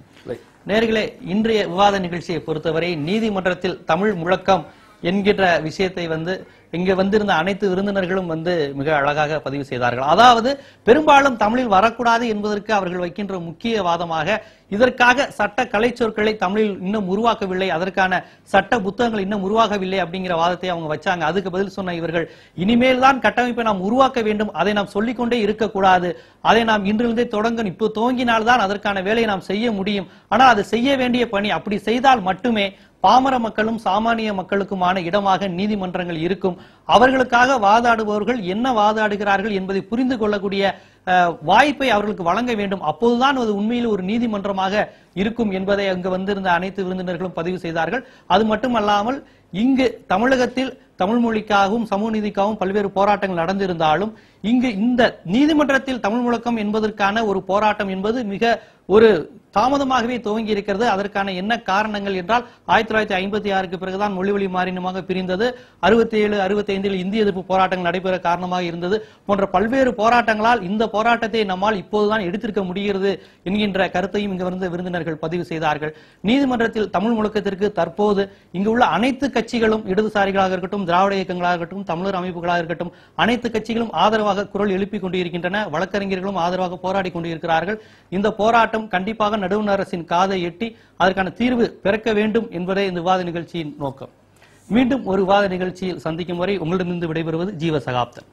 [SPEAKER 1] நேர்களே இன்றைய விவாத நிகழ்ச்சியை பொறுத்தவரை நீதிமன்றத்தில் தமிழ் முழக்கம் என்கின்ற விஷயத்தை வந்து இங்க வந்திருந்த அனைத்து விருந்தினர்களும் வந்து மிக அழகாக பதிவு செய்தார்கள். அதாவது பெரும்பாலும் தமிழில் வரக்கூடாது என்பதற்கு அவர்கள் வைக்கின்ற முக்கிய வாதமாக இதற்காக சட்ட கலை சொற்களை தமிழில் இன்னும் உருவாக்கவில்லை அதற்கான சட்ட புத்தகங்கள் இன்னும் உருவாகவில்லை அப்படிங்கிற வாதத்தை அவங்க வச்சாங்க. அதுக்கு பதில் சொன்ன இவர்கள் இனிமேல் தான் கட்டமைப்பை நாம் உருவாக்க வேண்டும் அதை நாம் சொல்லிக்கொண்டே இருக்கக்கூடாது அதை நாம் இன்றிலிருந்தே தொடங்கணும். இப்போ துவங்கினால்தான் அதற்கான வேலையை நாம் செய்ய முடியும். ஆனால் அது செய்ய வேண்டிய பணி அப்படி செய்தால் மட்டுமே பாமர மக்களும் சாமானிய மக்களுக்குமான இடமாக நீதிமன்றங்கள் இருக்கும். அவர்களுக்காக வாதாடுபவர்கள் என்ன வாதாடுகிறார்கள் என்பதை புரிந்து கொள்ளக்கூடிய வாய்ப்பை அவர்களுக்கு வழங்க வேண்டும். அப்போதுதான் அது உண்மையில் ஒரு நீதிமன்றமாக இருக்கும் என்பதை அங்கு வந்திருந்த அனைத்து விருந்தினர்களும் பதிவு செய்தார்கள். அது மட்டுமல்லாமல் இங்கு தமிழகத்தில் தமிழ் மொழிக்காகவும் சமூக நீதிக்காகவும் பல்வேறு போராட்டங்கள் நடந்திருந்தாலும் இங்கு இந்த நீதிமன்றத்தில் தமிழ் முழக்கம் என்பதற்கான ஒரு போராட்டம் என்பது மிக ஒரு தாமதமாகவே துவங்கி இருக்கிறது. அதற்கான என்ன காரணங்கள் என்றால் ஆயிரத்தி தொள்ளாயிரத்தி ஐம்பத்தி ஆறுக்கு பிறகுதான் மொழிவழி மாறினமாக பிரிந்தது. அறுபத்தி ஏழு அறுபத்தி ஐந்தில் இந்திய எதிர்ப்பு போராட்டங்கள் நடைபெற காரணமாக இருந்தது. போன்ற பல்வேறு போராட்டங்களால் இந்த போராட்டத்தை நம்மால் இப்போதுதான் எடுத்திருக்க முடிகிறது என்கின்ற கருத்தையும் இங்கு வந்த விருந்தினர்கள் பதிவு செய்தார்கள். நீதிமன்றத்தில் தமிழ் முழக்கத்திற்கு தற்போது இங்கு உள்ள அனைத்து கட்சிகளும் இடதுசாரிகளாக இருக்கட்டும் திராவிட இயக்கங்களாக இருக்கட்டும் தமிழர் அமைப்புகளாக இருக்கட்டும் அனைத்து கட்சிகளும் ஆதரவாக குரல் எழுப்பிக் கொண்டிருக்கின்றன. வழக்கறிஞர்களும் ஆதரவாக போராடி கொண்டிருக்கிறார்கள். இந்த போராட்டம் போராட்டம் கண்டிப்பாக நடுவண் அரசின் காதை எட்டி அதற்கான தீர்வு பிறக்க வேண்டும் என்பதே இந்த விவாத நிகழ்ச்சியின் நோக்கம். மீண்டும் ஒரு விவாத நிகழ்ச்சியில் சந்திக்கும் வரை உங்களிடமிருந்து விடைபெறுவது ஜீவ சகாப்தன்.